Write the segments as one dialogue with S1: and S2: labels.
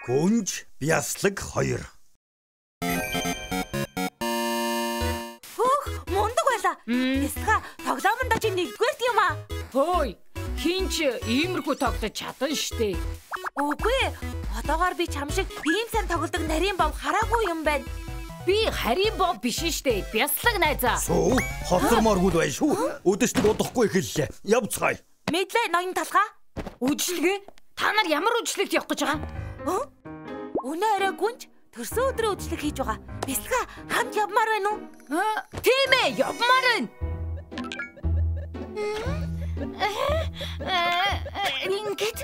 S1: Гүнж бяслаг 2.
S2: Хөөх, мундаг байла. Ястга тоглоомонд чи нэгдүгээр юм аа.
S3: Хөөй, хинч иймэрхүү тоглож чадан штэ.
S2: Үгүй. Одоогоор би чам шиг ийм сайн тоглодог нарийн бов хараагүй юм байна.
S3: Би харийн бов биш штэ. Бяслаг найзаа.
S1: Суу хоцормооргүй бай шүү. Өдөштэй удахгүй эхэллээ. Явцгаая.
S2: Мэдлээ ноён талгаа.
S3: Үжлэгээ? Та нар ямар үжлэгт явах гэж байгаа?
S2: Хөө? Өнөө орой гүнж төрсөн өдрөө үжлэг хийж байгаа. Бясалга хамт явмаар байна уу?
S3: Аа, тийм ээ, явмаар байна. Ингээд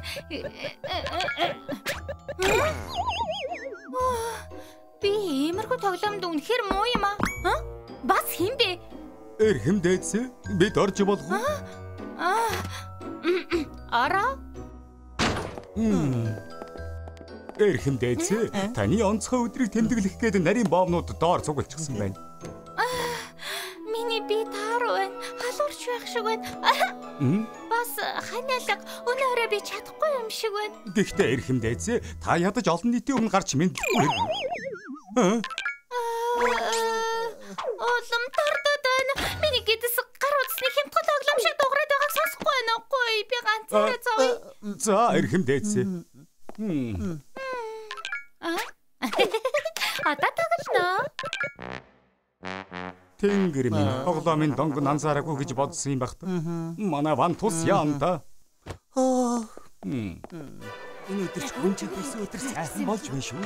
S4: Би иймэрхүү тоглоомд үнэхээр муу юм аа. Бас хин бэ?
S1: Эрхэм дээдсэ бид орж болох уу?
S4: Аа. Ара?
S1: Эрхэм дээдсэ таны онцгой өдрийг тэмдэглэх гээд нарийн боомнууд доор цуглчихсан байна.
S4: Миний би тааруу байна. Халуурч байх шиг байна. Бас ханиалга өнөө өрөө би чадахгүй юм шиг байна.
S1: Гэхдээ эрхэм дээдсэ та ядаж олон нийтийн өмнө гарч мэдлгүй.
S4: Улам тардад байна. Миний гэдэс гар утасны хямдхан тоглоом шиг дуурайд байгааг сонсохгүй байна уугүй. Би ганцаараа зовё.
S1: За эрхэм дээдсэ. Мм.
S4: Одоо тоглоно.
S1: Тэнгэр минь тоглоомын донг анзаараагүй гэж бодсон юм багт. Манай ван тус яанда. Мм. Өнөөдөр ч хүн чи бис өдөр сайхан болж байна шүү.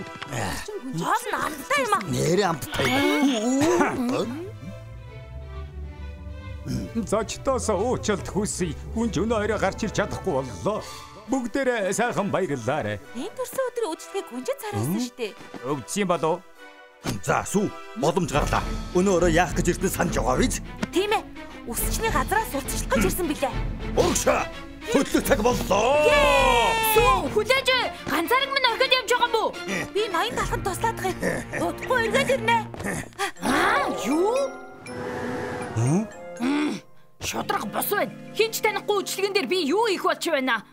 S2: Хоол нь амттай юм аа.
S1: Нэрээ амттай. Зочтоос уучлалт хүсье. Хүн ч өнөө орой гарч ирч чадахгүй боллоо. Бүгдээрээ сайхан баярлалаа.
S2: Энэ төрсөн өдрөө үжлэгийг гүнжид царайсан штэ.
S1: Өвдсөн болов? За сүү боломж гарлаа. Өнөө орой яах гэж ирсэн санаж байгаа биз?
S2: Тийм ээ. Үсчний газраас сурталчлах гэж ирсэн билээ.
S1: Урагшаа. Хөдлөх цаг боллоо.
S3: Сүү, хүлээж ганцаараг минь орхиод явж байгаа мó?
S2: Би ноён талханд туслаад байгаа. Удахгүй эргээд ирнэ.
S3: Аа, юу? Шудраг бос байна. Хинч танихгүй үжлэгэн дээр би юу их болч байна?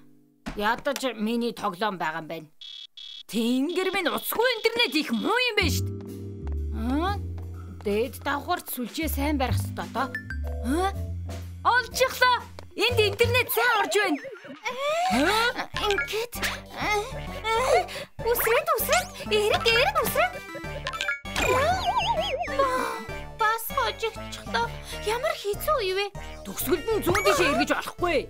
S3: Ядаж миний тоглоом байгаа юм байна. Тэнгэр минь уцгүй интернет их муу юм байна штт. Аа? Дээд давхар сүлжээ сайн барих хэрэгтэй доо. Аа? Олчихлоо. Энд интернет сайн орж байна.
S4: Ингээд үсрээд үсрээд эрэг эрэг үсрээд бас хожигчлоо. Ямар хэцүү юу вэ?
S3: Төгсгөлд нь зүүн дэше эргэж болохгүй.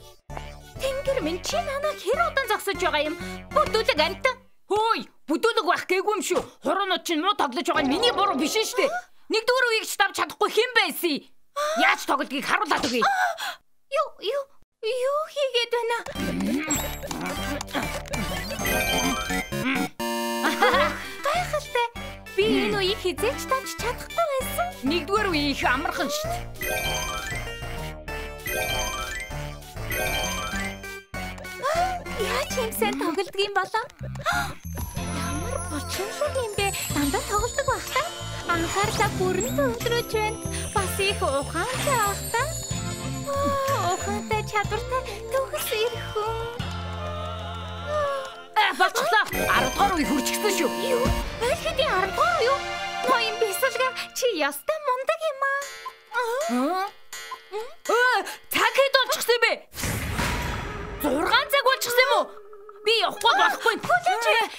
S4: Тэнгэр минь чи намайг хэр удаан зогсож байгаа юм? Бүдүүлэг амт.
S3: Хөөй, бүдүүлэг байх гээгүй юм шүү. Хуруунууд чинь муу тоглож байгаа нь миний буруу биш шүү дээ. Нэгдүгээр үеийг ч давж чадахгүй хэн байсан? Яаж тоглодгийг харуулад өгье.
S4: Юу юу юу хийгээд байна? Гайхалтай. Би энэ үеийг хизээч давж чадахгүй байсан.
S3: Нэгдүгээр үе их амархан шүү дээ.
S4: Яаж юм сайн тоглодог юм болоо? Ямар бочинлог юм бэ? Дандаа тоглодог байх та. Анхаарлаа бүрэн төвлөрөж байна. Бас их ухаантай байх та. Аа, Ухаантай чадвартай төгс ирэх хүн.
S3: Аа, болчихлоо. 10 дугаар үе хүрчихсэн шүү.
S4: Юу? Хэдийн 10 дугаар юу? Ноён бисэлга чи ястай мундаг юм аа.
S3: Аа? Өө, цаг хэд болчихсон бэ?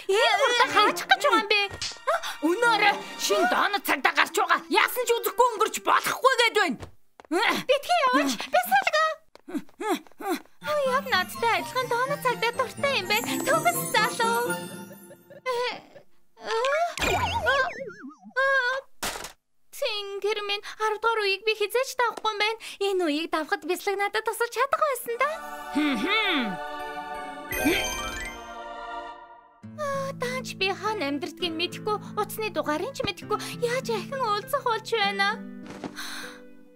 S4: Ээ хурдан хаачих гэж байгаа юм бэ?
S3: Өнөөрэ шин доонод цагдаа гарч байгаа. Яасан ч үзэхгүй өнгөрч болохгүй гээд байна.
S4: Битгий яваач. Бисэлга. Аа яг надтай адилхан дооно цагдаа дуртай юм бэ? Төгс залуу. Тэнгэр минь 10 дугаар үеийг би хизээч давахгүй юм байна. Энэ үеийг давхад бислэг надад тусалж чадах байсан да. Аа, Даанч би хаана амьдрдгийг мэдэхгүй, утасны дугаарыг ч мэдэхгүй яаж ахин уулзах болж байна.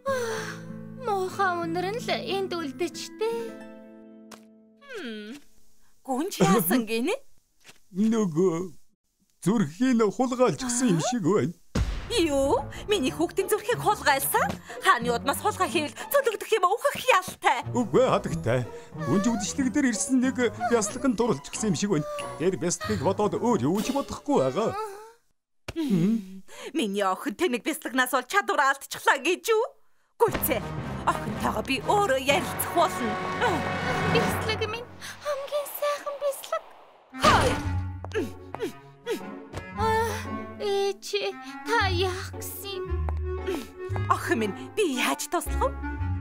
S4: Аа, Муухай үнэр нь л энд үлдэжтэй.
S2: Гүнж яасан гинэ?
S1: Нөгөө зүрхийн хулгайлж гисэн юм шиг байна.
S2: Юу? Миний хүүхдийн зүрхийг хулгайлсан? Хааны удмаас хулгай хийвэл цөлөгдөх юм өөхөх ялтай.
S1: Үгүй хатагтай. Гүнж үдшилэг дээр ирсэн нэг бясалган дурлж гисэн юм шиг байна. Тэр бясалгыг бодоод өөр юу ч бодохгүй байгаа.
S2: Миний охин тэнэг бясалгнаас бол чадвар алдчихлаа гэж юу? Гүйцээ. Охинтойгоо би өөрөө ярилцах болно.
S4: Бислэг минь хамгийн сайхан бислэг.
S2: Хой.
S4: Ээч та яах юм?
S2: Охин минь би яаж туслах вэ?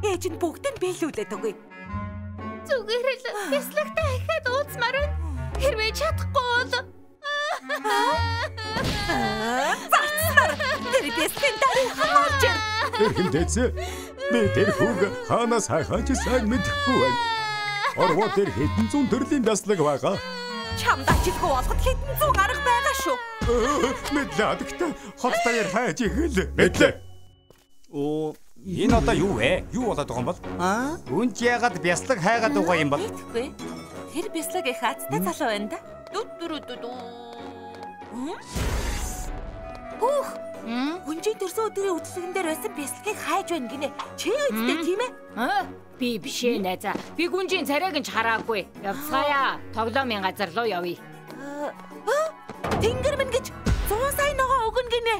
S2: Ээж нь бүгдийг биелүүлээд өгье.
S4: Зүгээр л бислэгтэй ахаад ууцмаар байна. Хэрвээ чадахгүй бол
S2: Зарцмар. Тэр бясалгын дарыг хамаарч.
S1: Эрхэмдээц. Би тэр хүүг хаанаас хайхаач сайн мэдэхгүй байна. Орво тэр хэдэн зуун төрлийн бяслаг байгаа.
S2: Чамд ажилгүй болгоход хэдэн зуун арга байгаа шүү.
S1: Мэдлээ хатагтай. Хот даяар хайж ихэл. Мэдлээ.
S5: Оо,
S1: Энэ одоо юу вэ? Юу болоод байгаа юм бол?
S5: аа?
S1: Гүнж яагаад бяслаг хайгаад байгаа юм бол?
S2: Мэдхгүй. Тэр бяслаг их азтай залуу байна да. Дүд дүр дүд. Үх, гүнжийн төрсөн өдрийн үтсгэн дээр байсан бясалгыг хайж байна гинэ. Чи үсттэй тийм ээ?
S3: Аа, би биш ээ найзаа. Би гүнжийн царайг нь ч хараагүй. Явцгаая. Тоглоомын газар руу явъя.
S2: Тэнгэр мэн гэж 100 сая ногоо өгнө гинэ.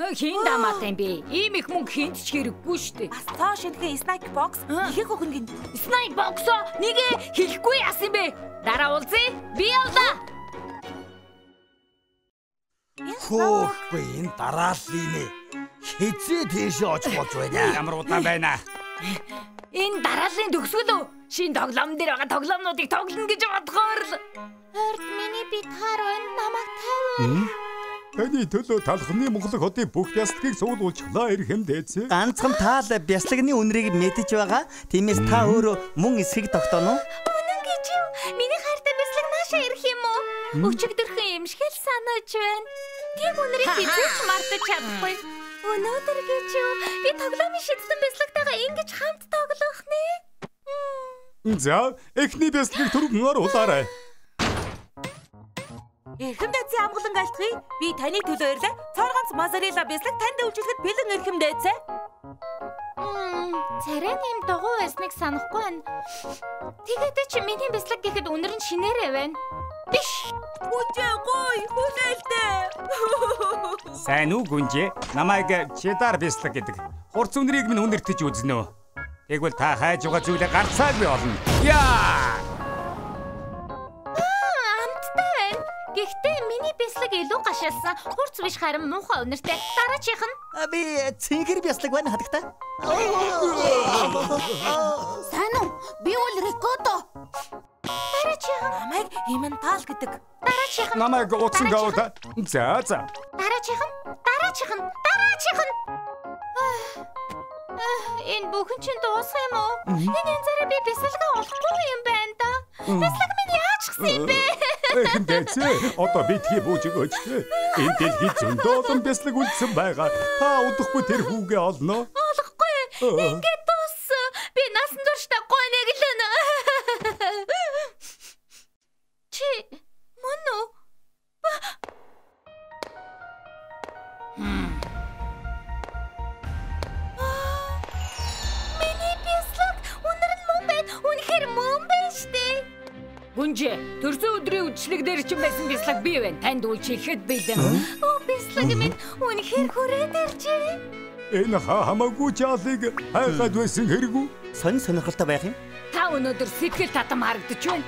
S3: Э, Хин дамаатай юм бэ? Ийм их мөнгө хинт ч хэрэггүй шүү дээ.
S2: Бас цоо шинхэн снайк бокс ихийг өгнө гинэ.
S3: Снайп боксо нэгэ хэлэхгүй яасан юм бэ? Дараа уулзъя. Би явлаа.
S5: Хөөхгүй энэ дарааллын нэ. Хизээ тийшээ очих болж байна.
S1: Ямар удаан байна?
S3: Энэ дарааллын төгсгөл үү? Шин тоглоом дээр байгаа тоглоомнуудыг тоглоно гэж бодохоор л.
S4: Орд миний битгаар байна. Намайг тавь.
S1: Таны төлөө талхны Монгол хотын бүх бясалгыг суулгуулчихлаа эрхэмдээц.
S5: Ганцхан таал бяслагны үнрийг мэдэж байгаа. Тиймээс та өөрөө мөн эсхийг тогтооно.
S4: Үнэн гэж юу? Миний хайртай бислэг наашаа ирэх юм уу? Өчигдөрхөн юм шиг л санаж байна. Тийм үнэрийг хизээч мартаж чадахгүй. Өнөөдөр гэж юу? Би тоглоомын шидсэн бислэгтэйгээ ингэж хамт тоглох нэ.
S1: За, эхний бясалгыг түргэн оруулаарай.
S2: Эрхэмдээцээ амгалан алтгий. Би таны төлөө ирлээ. Цорганц мазарила бясалг танд үйлчлэхэд бэлэн эрхэмдээцээ.
S4: Мм, царай нэм догоо байсныг санахгүй байна. Тэгээд чи миний бислэг гэхэд үнэр нь шинээрээ байна. Биш.
S2: Үжээ гой хүлээлтээ.
S1: Сайн уу гүнжээ? Намайг чедар бясалг гэдэг. Хурц үнрийг минь үнэртэж үзнэ үү? Тэгвэл та хайж байгаа зүйлээ гарцаагүй болно. Яа!
S4: Аа, амттай байна. Гэхдээ миний бислэг илүү гашаалсан. Хурц биш харин муухай үнэртэй. Дараачих нь
S5: Би цэнхэр бяслаг байна хатагтай.
S4: Сайн уу? Би бол Рикото. Дараачих нь
S2: Намайг иментал гэдэг.
S4: дараачих нь
S1: Намайг утсан гавда. За за.
S4: дараачих нь Аа, Энэ бүхэн чинь дуусах юм уу? Энэ янзаараа би бясалгаа олохгүй юм байна да. Бясалга минь яачихсан юм бэ?
S1: Эрхэмдээц. Одоо битгий бууж өгөөч. Энэ дэлхийд зөндөө олон бясалг үлдсэн байгаа. Та удахгүй тэр хүүгээ олно.
S4: Олохгүй. Ингээд дууссан. Би насан туршдаа гой нэглэн. Чи мөн үү? Миний бясалга үнэр нь мөн байна. Үнэхээр мөн байна штэ.
S3: Гүнжээ, төрсөн өдрийн үдшилэг дээр ч юм байсан бяцлаг би байна. Танд үйлчлэхэд бэлэн.
S4: Оо бясалга минь үнэхээр хүрээд иржээ.
S1: Энэ хаа хамаагүй чаалыг хайхад байсан хэрэггүй.
S5: Сонин сонирхолтой байх юм.
S3: Та өнөөдөр сэтгэл татам харагдаж байна.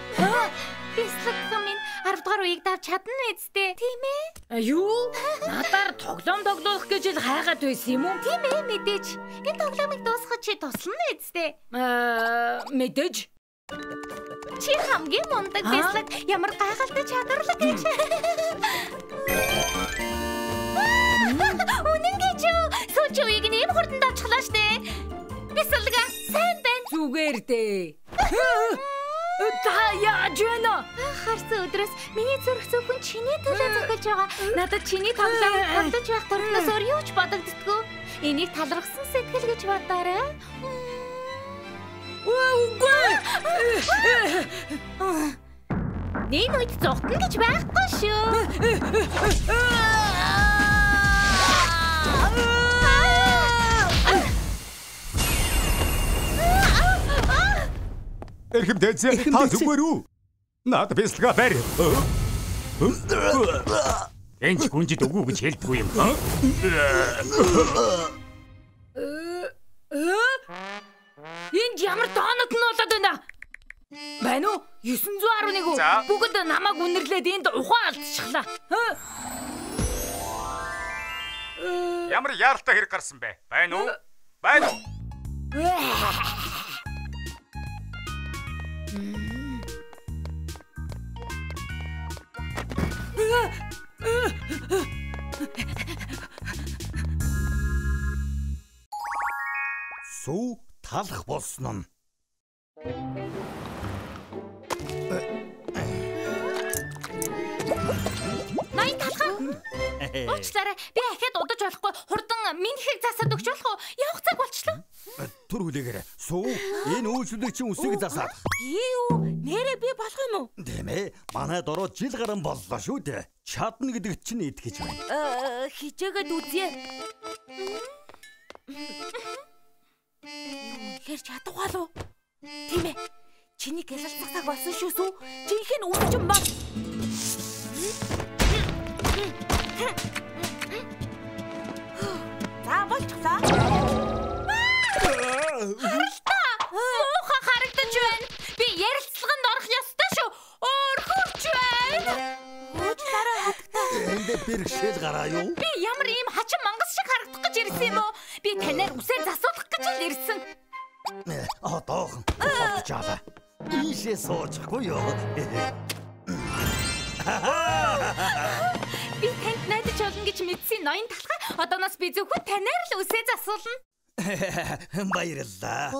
S4: Бясалга минь 10 дугаар үеийг давж чадна үсттэй. Тийм ээ?
S3: А, Юу? Надаар тоглоом тоглох гэж л хайгаад байсан юм уу?
S4: Тийм ээ мэдээж. Энэ тоглоомыг дуусгах чи туслана үсттэй.
S3: Аа, мэдээж.
S4: Чи хамгийн мундаг бясалга ямар гайхалтай чадварлаг гэж. Үнэн гэж юу? Сүүлийн үеиг нэм хурдан давчглаа штэ. Бясалга сайн байна.
S3: Зүгээр дээ. Та яаж байна?
S4: Харсан өдрөөс миний зүрх зөвхөн чиний төлөө зохиолж байгаа. Надад чиний тоглоом тоглож байх төрнөөс өөр юу ч бодогддггүй. Энийг талархсан сэтгэл гэж бодоорой.
S3: Үгүй.
S4: Нин үед зогтно гэж байхгүй шүү.
S1: Эрхэм дээдсээ
S5: Эрхэм
S1: та зүгээр үү? Наад бясалгаа барь. Энд гүнжид өгөө гэж хэлдэггүй юм.
S3: Энд ямар доонот нь болоод байна? Байна уу? 911 үү?
S1: За.
S3: Бүгд намайг үнэрлээд энд ухаан алдчихлаа.
S1: Ямар яаралтай хэрэг гарсан бэ? Байна уу? Байна уу?
S5: Сүү талах болсон нь.
S4: Уучлаарай. Би ахиад удаж болохгүй. Хурдан минийхийг засаад өгч болох уу? Явах цаг болчлоо.
S5: Түр хүлээгээрэй. Сүү энэ үйлчлэгчийн үсийг засаад.
S2: Би юу? Нэрээ би болох юм уу?
S5: Тийм ээ. Манай дороо жил гарan боллоо шүү дээ. Чадна гэдэгт чинь итгэж байна.
S2: Э, хижээгээд үзье. Үнэхээр чадах болов уу? Тийм ээ. Чиний гялалцах цаг болсон шүү сүү. Жинхэнэ үсчин бол. За болчихлоо.
S4: Муухай харагдаж байна. Би ярилцлаганд орох ёстой шүү. Өөрхөж байна.
S2: Уучлаарай хатагта.
S5: Энд бэрхшээл гараа юу?
S4: Би ямар ийм хачин мангас шиг харагдах гэж ирсэн юм уу? Би танаар үсээ засуулах гэж л ирсэн.
S5: Одоохон бодчихлаа. Ийшээ суучихгүй юу?
S4: Найдаж мэдсэн ноён талхаа. Одооноос би зөвхөн танаар л үсээ засуулна.
S5: Баярлалаа.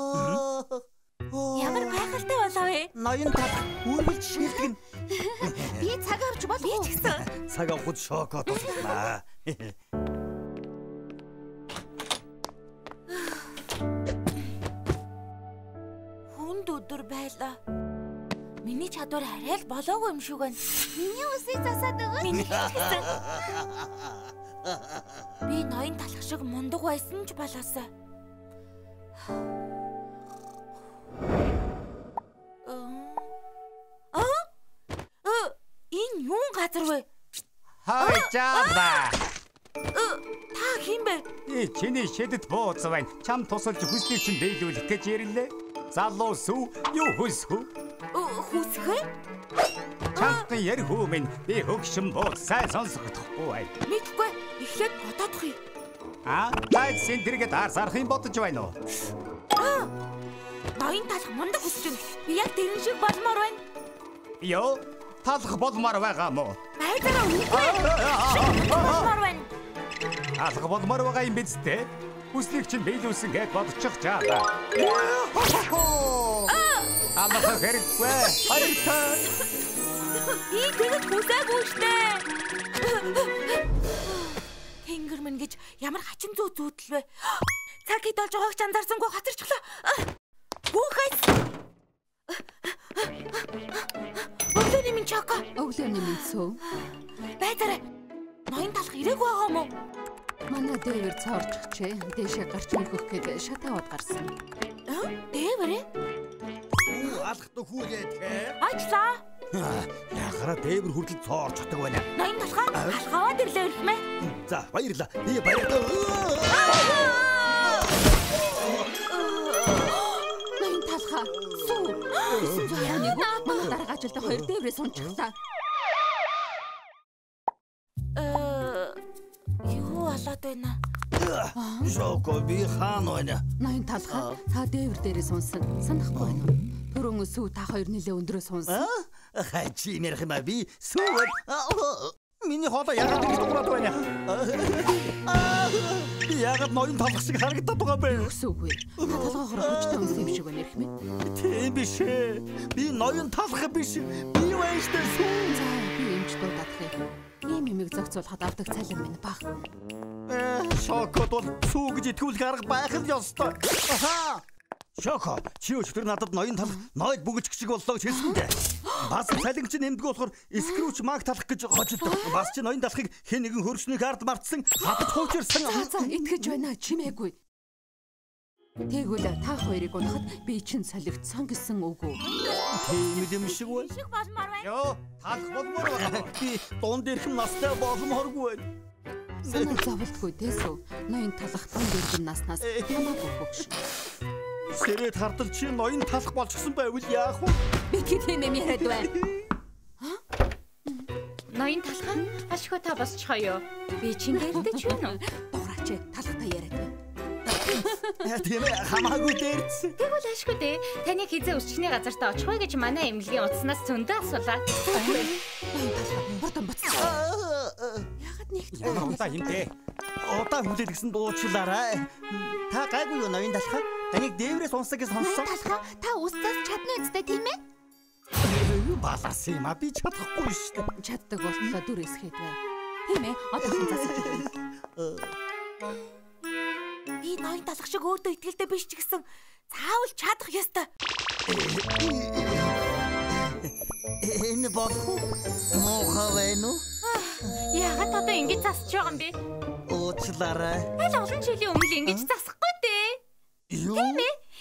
S2: Ямар гайхалтай болов вэ?
S5: Ноён тал үргэлж шилдэгнэ.
S2: Би цаг авч бол би ч гэсэн.
S5: Цаг авахд шокод туслаа.
S2: Хүнд өдөр байлаа. Миний чадвар арай л болоогүй юм шиг байна. Миний үсийг засаад өгөөч. Миний хэлсэн. Би ноён талах шиг мундаг байсан ч болоосоо. Аа? Аа? Энэ юун газар вэ?
S1: Хайжаалаа.
S2: Та хин бэ?
S1: Ээ, чиний шидэт бууз байна. Чам тусалж хүслийг чинь биелүүлэх гэж ярилээ. Залуу сүү, юу хүсв?
S2: Хүсгэй?
S1: Чамтан ярь хүмэн би хөгшин бууз сайн сонсохдохгүй бай.
S2: Мэдгүй. Эхлээд бодоодох юм.
S1: Аа, тайд сентэргээд ар сарах юм бодож байна уу?
S2: Ноён талах мундаг хүсчин. Би яг тэрэн шиг болмоор байна.
S1: Йоо, талах болмоор байгаа мó.
S2: Байдараа үгүй. Болмоор байна.
S1: Алга болмоор байгаа юм биз дээ. Хүслийг чинь биелүүлсэн гэж бодчих жаалаа. Амха хэрэггүй. Баяртай.
S2: Би тэгэж хүсээгүй штэ. Тэнгэр мэн гэж ямар хачин зүү зүүдэл вэ? Цаг хэд болж байгааг ч анзаарсангүй хатарчлаа. Бүхэс. Өглөөний минь чака.
S6: Өглөөний минь сөө.
S2: Байдараа. Ноён талах ирээг байгаа юм уу?
S6: Манай дээвэр цоорч чээ. Дээшээ гарч мөхөх гээд шатаваад гарсан.
S2: Аа, Дээвэрэ?
S5: Сүү алхт хүүгээд хээ.
S2: Ажлаа.
S5: Яхара дээвэр хүртэл цоорч чаддаг байна.
S2: Ноён талхаа алхаваад ирлээ үлмэ.
S5: За баярлаа. Би баярлаа.
S6: Ноён талхаа. Сүү. 911 манай дарга ажилда хоёр дээврээ сунчихлаа.
S2: Э, Юу болоод байна?
S5: Шоко би хаан байна.
S6: Ноён талхаа. Та дээвэр дээрээ сунсан. Санахгүй байна уу? Түрүүн сүү та хоёр нилээ өндрөө сунсан.
S5: А? Хачи нэрх юм а би сүү. Миний хоолой ягаад ингэж дуурайд байна? Би ягаад ноён талах шиг харагдаад байгаа бэ?
S6: Өсөөгүй. Та толгоо хорхож томс юм шиг байна ярих мэд.
S5: Тийм биш ээ. Би ноён талах биш. Би вэштэй сүү.
S6: За би эмч дуудах юм. Ийм юмыг зохицуулахад авдаг цалин минь баг.
S5: Э, Шокод бол сүү гэж итгүүлэх арга байх л ёстой. Аха. Шоко, чи өчтөр надад ноён талах, ноёд бүгэж шиг боллоо гэж хэлсэн дээ. Бас цалинч нэмдэг болохоор скрүүч маг талах гэж хожилдог. Бас чи ноён талахыг хэн нэгэн хөрчнийг ард мартсан, хатад хуучирсан.
S6: За за итгэж байна чимээгүй. Тэгвэл та хоёрыг унахад би чинь солигдсон гэсэн үг үү?
S5: Тийм юм шиг байна.
S2: Шиг болмоор байна.
S5: Йоо, таалах болмоор байна. Би дунд ирэх настай боломжгүй байна.
S6: Санаа зовлтгүй тэсв. Ноён талахтан дэргэн наснаас хамаагүй хөгш.
S5: Сэрэд хардал чи ноён талах болчихсон байвал яах вэ?
S6: Би тийм юм яриад байна.
S4: Ноён талхан ашгүй та босчихоё. Би чинь дээрдэж байна уу?
S6: Дуурайч талахтаа яриад байна.
S5: Тийм ээ, хамаагүй дээрц.
S4: Тэгвэл ашгүй дээ. Таны хизээ өсчихний газартаа очих вэ гэж манай эмнэлгийн утаснаас зөндөө асуулаа.
S6: Хурдан буцсан. Ягаад нэг ч
S1: Ямар удаа хинтээ.
S5: Удаа хүлээл гэсэн дуучлаарай. Та гайгүй юу ноён талах? Таныг дээврээс унсаг гэж сонссон.
S2: Талха та үстээс чадна үстэй тийм ээ?
S5: Балаас юм а би чадахгүй шүү дээ.
S6: чаддаг болтлоо дүр эсгээд бай. Тийм ээ. Одоо засаж байна.
S2: Би ноён талах шиг өөртөө ихтэй биш ч гэсэн заавал чадах ёстой.
S5: Энэ байна уу?
S4: Яагаад одоо ингэж засч байгаа юм бэ?
S5: Уучлаарай.
S4: Аль олон жилийн өмнө ингэж засахгүй дээ.
S5: Юу?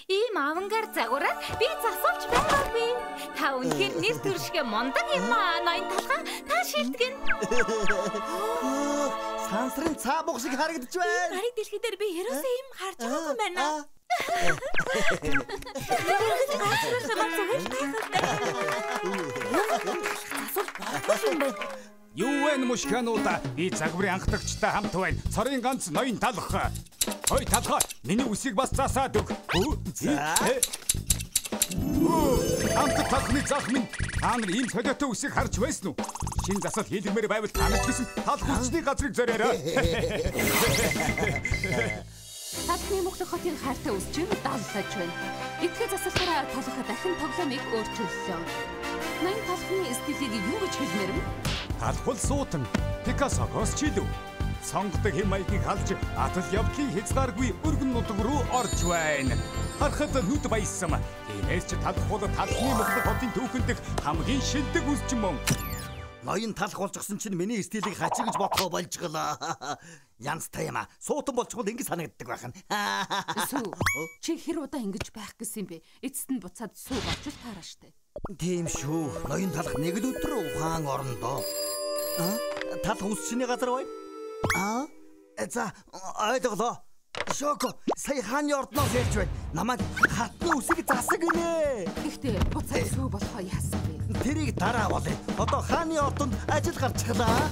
S4: Ийм авангаар загвараад би засуулж байгаагүй. Та үнэхээр нэр төршгэ мундаг юм аа. Ноён талхан та шилтгэн.
S5: Сансрын цаа бух шиг харагдаж байна.
S2: Гарыг дэлхий дээр би ерөөсөө юм харж байгаагүй юм байна.
S1: Юу вэ мушкануудаа? Би загварын анхдагчтай хамт байна. Цорын ганц ноён талах. Ой талха, миний үсийг бас засаад өг. Өө,
S5: За.
S1: э, Өө, амт талхны зах минь. Та нар ийм солиотой үсийг харж байсан уу? Шин засал хийлгмээр байвал та нар ч гэсэн тал хүчний газрыг зориорой.
S6: Талхны Монгол хотын хайртай үсчин даллаж байна. Итгэж засалаараа талха дахин тоглоомыг өөрчиллөө. Ноён талхны стилийг юу гэж хэлмээр вэ?
S1: Талхвал суутан. Пикасогоос ч илүү. Сонгодог хэм маягийг халж атал явдлын хязгааргүй өргөн нутаг руу орж байна. Харахад нүд баяссан. Тиймээс ч талхвал талхны Монгол хотын түүхэн дэх хамгийн шилдэг үсчин мөн.
S5: Ноён талах болчихсон чинь миний стилийг хачиг гэж бодхоо болж галаа. Янзтай юм а. Суутан болчихвол ингэ санагддаг байхan.
S6: Сүү. Чи хэр удаа ингэж байх гэсэн юм бэ? Эцэст нь буцаад сүү болж л таараа штэ.
S5: Тийм шүү. Ноён талах нэг л өдөр ухаан орондоо. А? Талах үсчний газар бай. А? За, ойлголоо. Шоко, сая хааны ордноос ярьж байна. Намайг хатны үсэг засаг гинэ.
S6: Гэхдээ буцаад сүү болохоо яасан бэ?
S5: Тэрийг дараа болъё. Одоо хааны ордонд ажил гарчихлаа.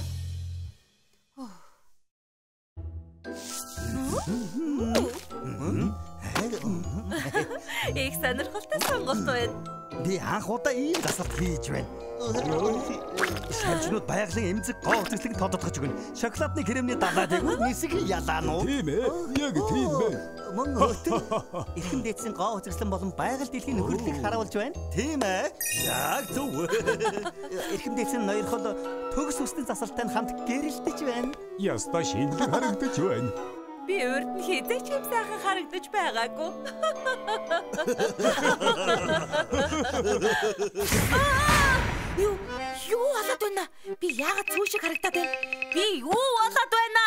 S2: Их сонирхолтой сонголт байна.
S5: Би анх удаа ийм засалт хийж байна. Шалжнууд байгалийн эмзэг гоо үзэсгэлэг тодотгож өгнө. Шоколадны кремний далаадаг нисэг ялаа нуу.
S1: Тийм ээ. Яг тийм бэ.
S5: Мөн өтөн эрхэм дээдсийн гоо үзэсгэлэн болон байгаль дэлхийн нөхөрлөлийг харуулж байна. Тийм ээ. Яг зөв. Эрхэм дээдсийн ноёрхол төгс үсний засалтай нь хамт гэрэлтэж байна.
S1: Яста шинэлэг харагдаж байна.
S2: Би урд нь хизээч юм сайхан харагдаж байгаагүй. Аа! Юу юу болоод байна? Би яагаад зүү шиг харагдаад байна? Би юу болоод байна?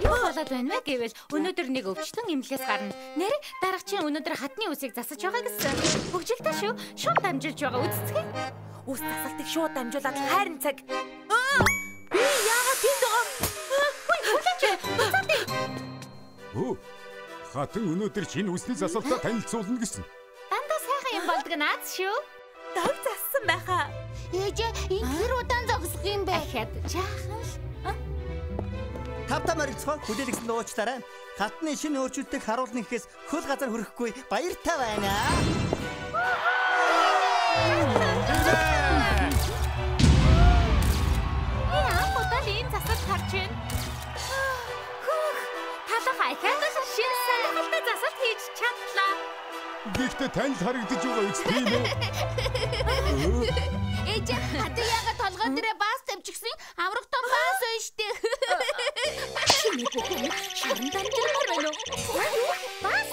S4: Юу болоод байна вэ гэвэл өнөөдөр нэг өвчлөн имлээс гарна. Нэр дарагчийн өнөөдөр хатны үсийг засаж байгаа гэсэн. Хөгжилтэй шүү. Шууд дамжуулж байгаа үстцгээ.
S2: Ус тасалтыг шууд дамжуулаад хайрын цаг. Би яагаад тэнд байгаа?
S1: Өө. Хатан өнөөдөр шинэ үсний засалтаа танилцуулна гэсэн.
S4: Дандаа сайхан юм болдог наац шүү.
S2: Дог зассан байхаа.
S7: Ээжээ энэ хэр удаан зогсох юм бэ?
S4: Ахад жаахан л.
S5: Тавтаа морилцгоо хүлээлгсэн уучлаарай. Хатны шинэ өөрчлөлтийг харуулна гэхээс хөл газар хүрэхгүй баяртай байна.
S4: Би анх удаа л ийм засаж харж байна. Хөөх. Талах ахад шинэ сонирхолтой засалт хийж чадлаа.
S1: Гэхдээ танд харагдаж байгаа үст тийм үү?
S7: Ээжээ хатан яагаад толгой дээрээ баас тавьчихсан? Авраг том баас байна штэ.
S4: Чиний бүхэн шаран дамжуулмаар байна уу? Баас.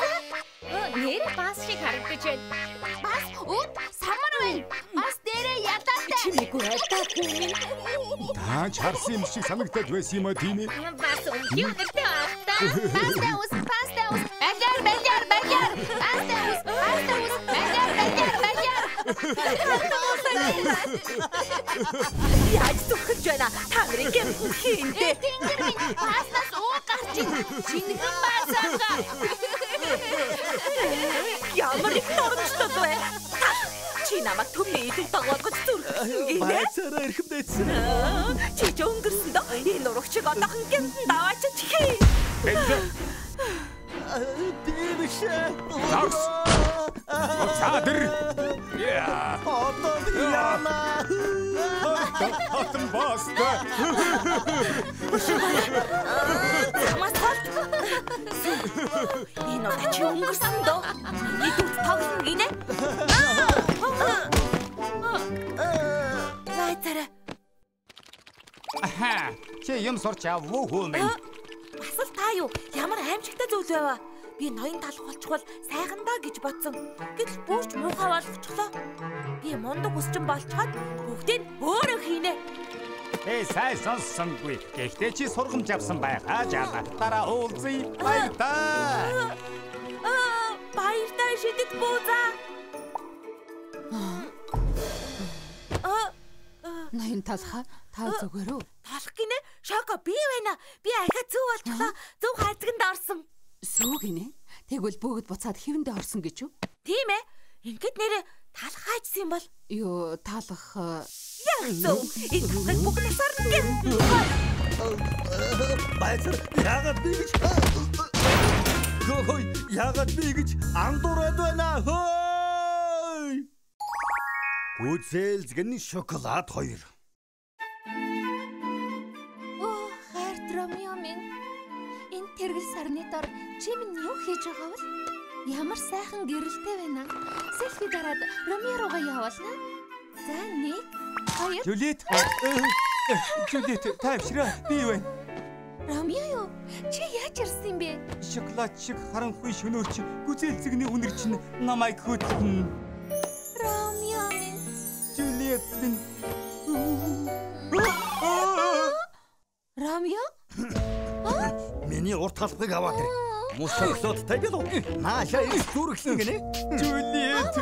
S4: Нэр баас шиг харагдаж байна.
S7: Бас өд самар байна. Бас дээрээ ядаатай.
S4: Айтаа хүн.
S1: Та ч харсан юм шиг санагдаж байсан юм а тийм ээ?
S4: Баас өнгийн өнөртэй байх та.
S7: Паста ус, паста ус. Балиар, балиар, балиар.
S4: Астаа ус,
S2: Яаж зүхэж байна? Та нарын гэм хинтээ.
S4: Тэнгэр минь паснаас уу гарч ийн. Шингэн баасаа.
S2: Ямар их тормчтой вэ? Чи намайг төмний идэл дагуулгаж зүрхэн гинэ.
S5: Байцаараа эрхэмдээсэн.
S2: Чи ч өнгөрсөн доо. Энэ урагчиг одоохон гэмтэн даваач хий.
S1: Бэлэн.
S5: Тийм биш.
S1: Загс. Цаадэр.
S5: Одоо яана.
S1: Хатан баста.
S2: Хамаас толт. Энэ удаа чи өнгөрсөн доо. Миний дүрт тоглоно гинэ. Вайтара.
S1: Аха. Чи юм сурч авуу хүмэн.
S2: Бас л та юу? Ямар аимшигтай зүйл байва? Би ноён талах болчихвол сайхандаа гэж бодсон. Гэтэл бүрч муухай болгочихлоо. Би мундаг өсчин болчиход бүгдийг өөрөө хийнэ.
S1: Ээ сайн сонссонгүй. Гэхдээ чи сургамж авсан байхаа жаана. Дараа уулзъя. Баяр та.
S2: Аа, баяртай шидэт бууза. Аа,
S6: Ноён талха та зүгээр үү?
S2: талах гинэ. Шоко би байна. Би ахаа зүв болчихлоо. Зөв хайцганд орсон.
S6: Сүү гинэ. Тэгвэл бүгд буцаад хэвэндээ орсон гэж үү?
S2: Тийм ээ. Ингээд нэрээ талах хайчсан юм бол
S6: Юу талах
S2: яг зөв. Энэ талхыг бүх насаар гэм.
S5: Байцаар яагаад би гэж Хөөй, яагаад би гэж андуураад байна хөөй. Үзэлзгэн шоколад хоёр.
S4: Сарны дор чи минь юу хийж байгаа вэ? Ямар сайхан гэрэлтэй байна. Селфи дараад Ромео руугаа явуулна. За нэг, хоёр.
S1: Жулит. Жулит, тайвшраа. Би юу вэ?
S4: Ромео юу? Чи яаж ирсэн юм бэ?
S1: Шоколад шиг харанхуй шөнөөрч гүзээлцэгний үнэр чинь намайг хөтлөн.
S4: Ромео минь.
S1: Жулит минь.
S4: Ромео?
S5: Миний урт талбыг аваад ир. Мус шоколадтай билүү? Нааша их зүрхлэн гинэ.
S1: Жулит.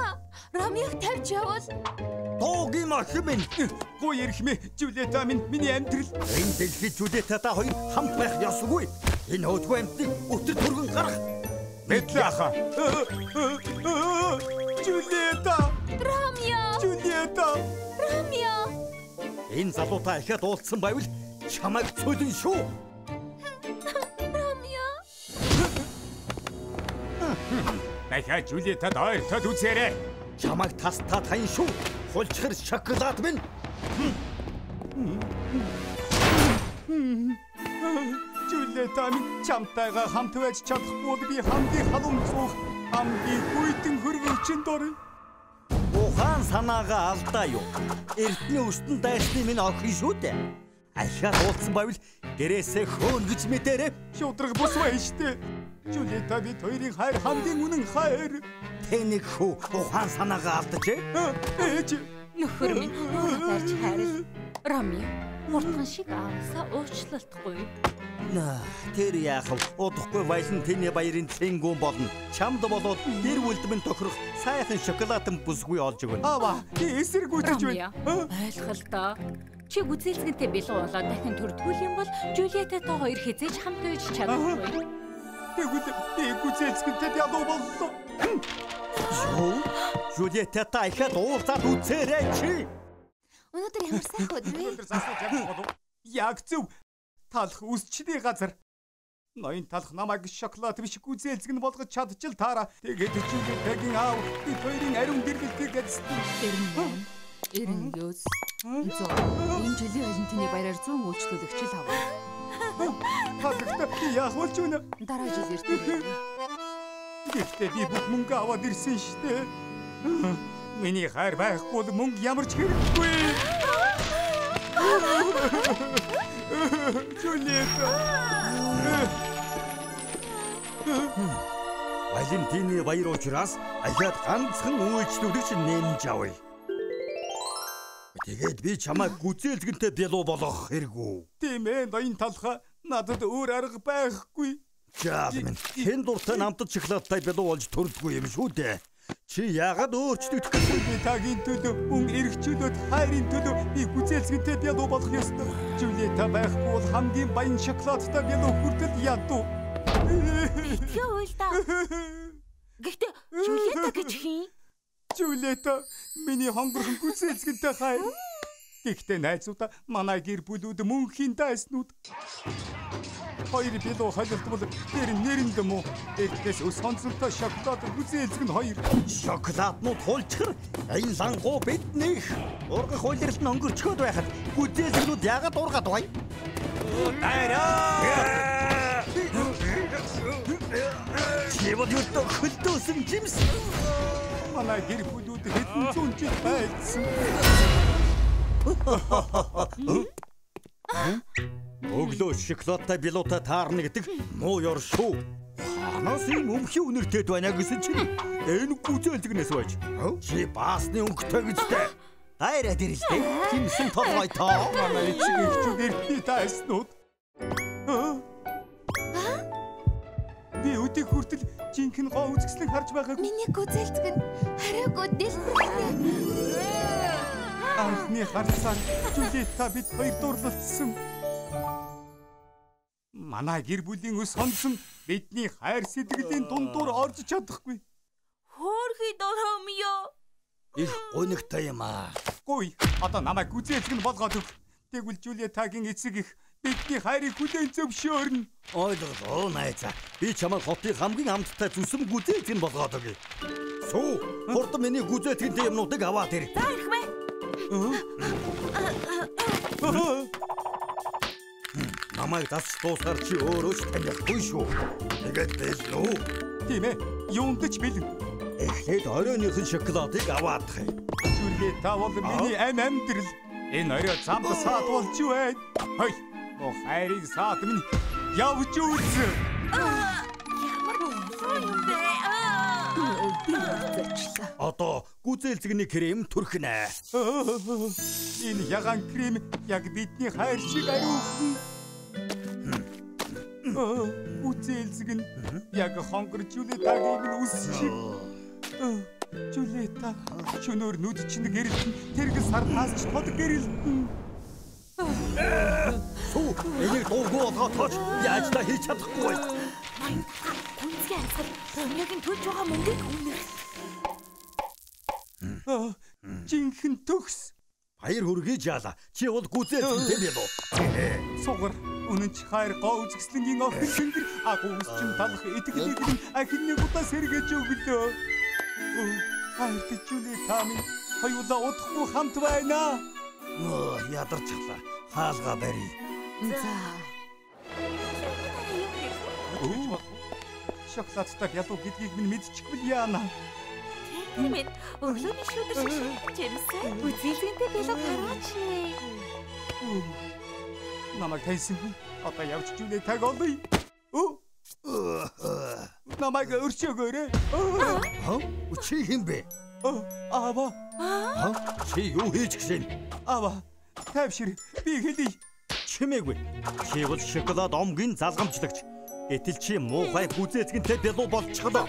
S4: Ромеог тавьж явуул.
S5: Доогийн махмын.
S1: Гой ярихмэ. Жулита минь миний амьдрал.
S5: Энэ дэлхийд жүлээтэй та хоёр хамт байх ёсгүй. Энэ өдгөө амтны өтөр түргэн гарах.
S1: Мэдлээ аха. Жулита.
S4: Ромео!
S1: Жулита.
S4: Ромео!
S5: Энэ залуутай ихэд уулзсан байвал чамайг цөлөн шүү.
S1: Дахиад Жулитад ойртоод үзээрэй.
S5: Чамайг тастаа тань шүү. Хулчхэр шоколад минь.
S1: Жулита минь чамтайгаа хамт байж чадахгүй би хамгийн халуун цуух хамгийн хүйтэн хөргөчөнд орё.
S5: Ухаан санаагаа алдаа юу? Эртний өстөн дайсны минь охин шүү дээ. Ахиад уулзсан байвал гэрээсээ хөөн гэж мэдэрээ.
S1: Шудраг бус бай штэ. Жулита бид хоёрын хайр хамгийн үнэн хайр.
S5: Тэнийг хүү ухаан санаагаа алдаж ээ.
S1: Ээж.
S3: Нөхөр минь өөрөө тарж хайрл. Ромео, хурдхан шиг аавсаа уучлалтгүй.
S5: Наа, тэр яахав удахгүй баялан тэний баярын цэнгүүн болно. Чамд болоод гэр бүлдмэн тохирох сайхан шоколадын бүсгүй олж өгнө.
S1: Аваа, эсэргүүцэж
S3: Ромео,
S1: байна.
S3: ойлголтоо. Чи гүзээлцгэнтэй бэлэн болоод дахин төрдгүүл юм бол Жулиетай та хоёр хизээж хамт байж чадахгүй.
S1: Тэгвэл би гүзээлцгэнтэй ядуу боллоо.
S5: Юу? Жулиета та ихэд уулзаад үзээрэй чи.
S4: Өнөөдөр ямар сайхан өдөр вэ?
S1: Өнөөдөр засууж явах болов. Яг зөв. Талх үсчний газар. Ноён талх намайг шоколад биш гүзээлцгэн болгож чадчил таараа. Тэгээд Жулиетагийн аав бид хоёрын ариун гэргэлтийг эзэн.
S6: Эрен юус. Зөө. Энэ жилийн Валентины баяраар 100 үйлчлүүлэгч л аваа.
S1: Би яах болж байна?
S6: Дараа жил ирдэг.
S1: Гэхдээ би бүх мөнгө аваад ирсэн штэ. Миний хайр байхгүй бол мөнгө ямар ч хэрэггүй. Жулиета.
S5: Валентины баяр учраас ахиад ганцхан үйлчлүүлэгч нэмж авъя. Тэгээд би чамайг гүзээлзгэнтэй бялуу болгох хэрэггүй.
S1: Тийм ээ, ноён талха надад өөр арга байхгүй.
S5: Минь хэн дуртай намтад шоколадтай бэлүү болж төрдгөө юм шүү дээ. Чи яагаад өөрчлөгдөх гэж
S1: Би тагийн төлөө мөн эргчүүлээд хайрын төлөө би гүзээлцгэнтэй бялуу болох ёстой. Жулита байхгүй бол хамгийн баян шоколадтай бялуу хүртэл ядуу.
S2: Тэгээ уйл да. Гэхдээ Жулиета гэж хин?
S1: Жулита миний хонгорхон гүзээлцгэнтэй хайр. Гэхдээ найзуудаа манай гэр бүлүүд мөнхийн дайснууд. Хоёр бялуу холилдвол тэр нэрэнд муу. Эхлээс өс сонцолтой шоколад гүзээлцгэн хоёр.
S5: шоколаднууд хулчхар энэ лангуу биднийх ургах улиралд нь өнгөрчгөөд байхад гүзээлгнүүд яагаад ургаад бай? Тайраа! Чивод юутто хөлдөөсөн жимс.
S1: Манай гэр бүлүүд хэдэн зуун жил байсан.
S5: Өглөө шоколадтай билуутай таарна гэдэг муу ёр шүү. Ханаас юм өмхий үнэртэд байна гэсэн чинь энэ гүзээлгнээс байж. Чи баасны өнгөтэй гэжтэй. Тайраа дэрэлтэй. Химсэн толгой тоо.
S1: Манай эцэг эхчүүгээр би дайснууд. Би өдийг хүртэл жинхэнэ гоо үзэсгэлэн харж байгаагүй.
S4: Миний гүзэлцэг нь хариугүй дэлбэрээ.
S1: Анхны харцаар Жулита бид хоёр дурлалцсан. Манай гэр бүлийн өс сонсон бидний хайр сэтгэлийн дундуур орж чадахгүй.
S2: Хөөхий дөрөмё.
S5: Их гонигтай юм аа.
S1: Гуй, одоо намайг гүзээлцэг нь болгоод өг. Тэгвэл Жулиетагийн эцэг их бидний хайрыг хүлээн зөвшөөрнө.
S5: Ойлголоо найзаа. Би чамайг хотын хамгийн амттай зүсэм гүзээлгэн болгоод өгье. Сүү, хурдан миний гүзээлгэнтэй юмнуудыг аваад ир.
S2: За их бай.
S5: Намайг дасч дуусгаар чи өөрөө ч танихгүй шүү. Тэгээд бэлнүү.
S1: Тийм ээ. Юунд ч бэлэн.
S5: Эхлээд оройныхын шоколадыг аваадах юм.
S1: Жулиета бол миний ам амьдрал. Энэ орой зам саад болж байна. Хой. Оо хайрын саад минь явж үз.
S2: Ямар гоё юм бэ? Аа.
S3: Би болцоочлаа.
S5: Одоо гүзээлцэгний крем түрхнэ.
S1: Энэ ягаан крем яг бидний хайр шиг аюулхан. Аа, Үзээлзэг нь яг хонгор Жулиетагийн минь үс шиг. Аа, Жулиета чөнөөр нүд чинь гэрэлтэн тэрэг сарнаас ч тод гэрэлтэн.
S5: Дуугүй болгоод тооч. Яаж та хийж чадахгүй.
S2: Гүнзгий амьсгал Ромеогийн төлж байгаа мөнгийг үнэр.
S1: Аа, Жинхэнэ төгс.
S5: Баяр хүргэе жаала. Чи бол гүзээлцэгтэй би болов.
S1: Сугар үнэн ч хайр гоо үзэсгэлэнгийн охин сэнгэр агуус чин талах итгэлийг нь ахин нэг удаа сэргээж өглөө. Оо, хайртай Жулиета минь хоёулаа удахгүй хамт байна.
S5: Нөө ядарчихлаа. Хаалга барь.
S3: За.
S1: Оо. Шоколадтай ялуу гэдгийг минь мэдчихвэл яана.
S2: Тийм ээ. Өглөөний шүдэр шиг жимсээ. Үзэлгэнтэй билүү хараач.
S1: Оо. Намайг тайсан. Одоо явж Жулиетаг олъё. Оо. Намайг өршөөгөөрэй.
S5: Ха? Чи хин бэ?
S1: Аава,
S5: Ха? Чи юу хийж гişin?
S1: аава. Тайвшир. Би хэлий.
S5: Чимээгүй. Чи бол шоколад омгийн залгамжлагч. Гэтэл чи муухай гүзээцгэнтэй бялуу болчихлоо.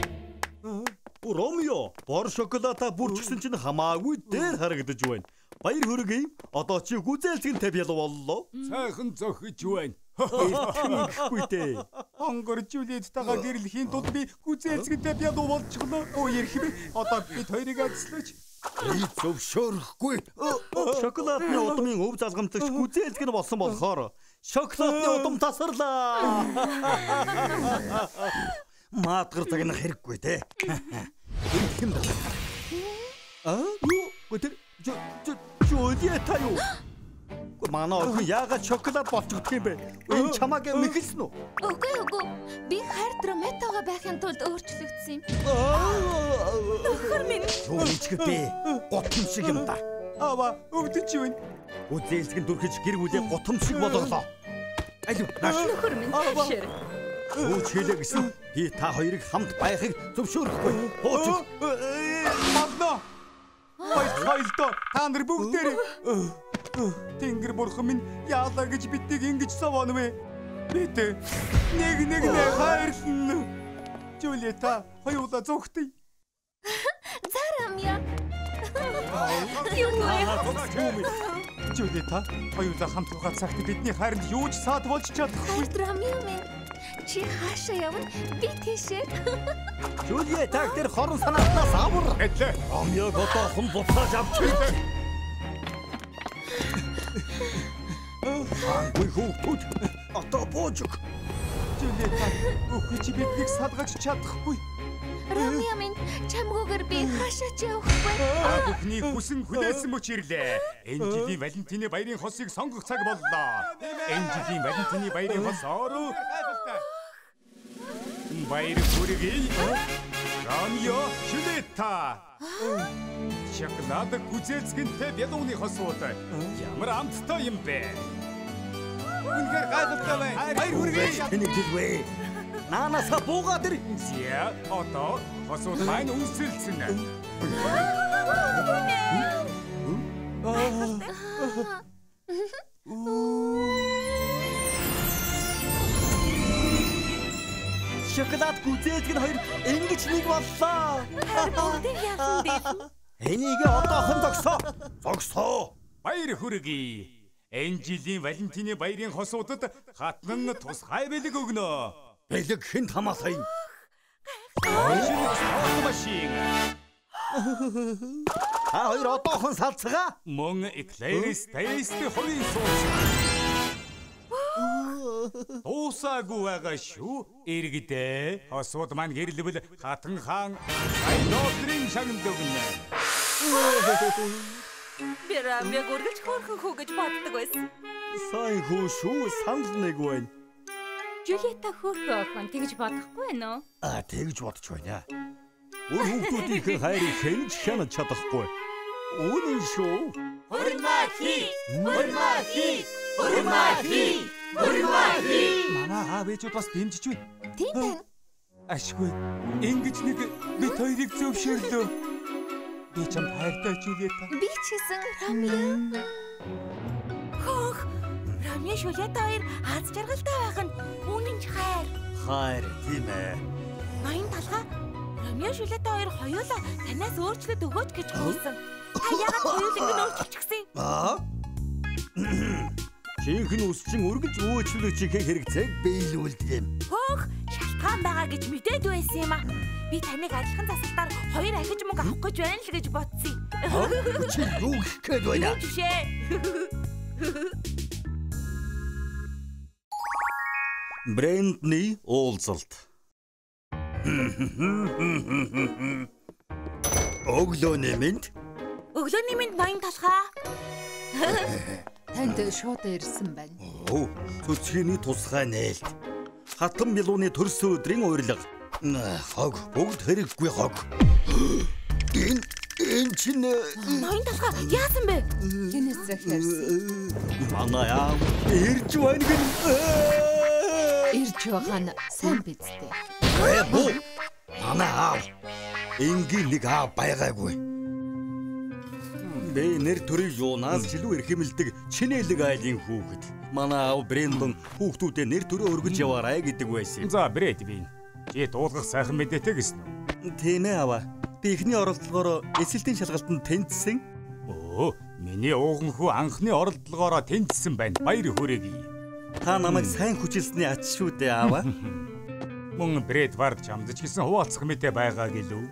S5: Ромео, бор шоколада бүрчгсэн чинь хамаагүй дээр харагдаж байна. Баяр хүргэе. Одоо чи гүзээлцгэнтэй бялуу боллоо.
S1: Сайхан зохиж байна.
S5: Итгэхгүй дээ.
S1: Хонгор Жулиеттайгаа гэрлэхийн тулд би гүзээлцгэнтэй бядуу болчихлоо. Оо ярих би. Одоо бид хоёрыг адслаач.
S5: Би зөвшөөрөхгүй. Шоколадны удмын өв залгамтлагч гүзээлцгэн болсон болохоор шоколадны удам тасарлаа. Маадгар загнах хэрэггүй те. Энд хэм байна? Аа, юу? Өтер жо жо жодиа таю. Манай охин яагаад шоколад болчихдг юм бэ? Энэ чамааг мэхэлсэн үү?
S4: Үгүй үгүй. Би хайр драматагаа байхын тулд өөрчлөгдсөн юм.
S5: Нөхөр минь. Юуичгэлтэй? Готом шиг юм да.
S1: Аава, өвдөж байна.
S5: Үзээлсгэн дүрхэж гэр бүлээ готом шиг болголоо. Алив нааш.
S3: Нөхөр минь
S1: Аа, ба.
S3: тайвшир.
S5: Юу ч хэлээ гэсэн би та хоёрыг хамт байхыг зөвшөөрөхгүй. Хууч.
S1: Магна. Ой, хоёлдоо та нар бүгдээрээ Тэнгэр бурхан минь яалаа гэж биднийг ингэж совооно вэ? Бид нэг нэг нэг хайрлна. Жулиета хоёулаа зүгтээ.
S4: Зарамя.
S1: Жулиета хоёулаа хамт байгаа цагт бидний хайранд юу ч саад болж чадахгүй.
S4: Рамя минь. Чи хаашаа явна? Би тийшээ.
S5: Жулие таг тэр хорон санаатнаас авар.
S1: Гэтлээ.
S5: Ромеог одоохон буцааж авчих. Хангуй хүүхдүүд одоо буужг.
S1: Жулиета өхөж биднийг салгаж чадахгүй.
S4: Рамя минь чамгүйгээр би хаашаа ч явахгүй.
S1: Бүхний хүсэн хүлээсэн мөчирлээ. Энэ жилийн Валентины баярын хосыг сонгох цаг боллоо. Энэ жилийн Валентины баярын хос ороо. Баяр хүргэе. Ромео Жулиета. Шоколад гүзэлцгэнтэй бядууны хосууд ямар амттай юм бэ? Үнэхээр гайхалтай байна. Баяр хүргэе.
S5: Тэнийг хэлвэ. Наанасаа буугаад ир.
S1: Зя одоо хосууд маань үнсэлсэн.
S5: Шоколад гүзээлг нь хоёр ингэж нэг боллоо.
S4: Бүгдийг яасан бэ?
S5: Энийг одоохон зогсоо. Зогсоо.
S1: Баяр хүргэе. Энэ жилийн Валентины баярын хосуудад хатнан тусгай бэлэг өгнө.
S5: Бэлэг хэн хамаалаа юм?
S1: Машин
S5: Та хоёр одоохон салцгаа.
S1: мөн Eclairs Taste хувийн сууц. Уусаагүй байгаа шүү. Иргэдээ хосууд маань гэрлэвэл хатан хаан айнотрын шагнад өгнө.
S2: Би рамяг үргэлж хөөрхөн хүү гэж боддог байсан.
S5: Сайн хүү шүү санал нэг байна.
S3: Жулиета хөөхөө охин тэгж бодохгүй байна уу?
S5: А тэгж бодож байна. Өөр хүмүүсийн хайрыг хэн ч хянаж чадахгүй. Үнэн шүү.
S1: Хурмахи! Хурмахи! Хурмахи! Хурмахи! Манай аав ээжүүд бас дэмжиж байна.
S4: Тийм байна.
S1: Ашгүй. Ингэж нэг бид хоёрыг зөвшөөрлөө. Би чам хайртай Жулиета.
S4: Би ч гэсэн Рамя.
S2: Хөөх. Рамя шулята хоёр аз жаргалтай байх нь үнэн ч хайр.
S5: Хайр тийм ээ.
S2: Ноён талхаа Ромео шулята хоёр хоёулаа танаас өөрчлөлт өгөөч гэж хэлсэн. Та яагаад хоёул ингэ өөрчлөгчсөн?
S5: Аа? Жинхэнэ үсчин өөчлөж чихэх хэрэгцээг биелүүлдэг юм.
S2: Хөөх, шалтгаан байгаа гэж мэдээд байсан юм аа. Би таныг адилхан засалтаар хоёр ахиж мөнгө авах гэж байна л гэж бодсон.
S5: Аа? Чи юу гэх гээд байна?
S2: Юу жишээ?
S5: Брэндний уулзалт. Өглөөний минь
S2: Өглөөний минь ноён талхаа.
S6: Танд шууд ирсэн байна.
S5: Оо, цөцгийний тусгай нээлт. Хатан билууны төрсөн өдрийн урилга. Хог, бүгд хэрэггүй хог. Энэ энэ чинь
S2: Ноён талхаа яасан бэ?
S6: Хинээс захиарсан.
S5: манай яа ирж байна гэн.
S6: Ирж байгаа нь сайн биз дээ.
S5: Э бо. Манай аав. Энгийн нэг аав байгаагүй. Бэ нэр төрийн юунаас ч илүү эрхэмэлдэг чинэлэг айлын хүүхэд. Манай аав Брэндон хүүхдүүдэд нэр төрөө өргөж яваарай гэдэг байсан.
S1: За, Брэд би. Чи дуулгах сайхан мэдээтэй гэсэн үү?
S5: Тийм ээ аваа. Би эхний оролдлогоор эсэлтийн шалгалтанд тэнцсэн.
S1: Өө, миний ууган хүү анхны оролдлогоороо тэнцсэн байна. Баяр хүргэе.
S5: Та намайг сайн хүчилсний ач шүү дээ аваа.
S1: Мөн Брэд Вард чамдж гисэн хуваалцах мэдээ байгаа гэлүү.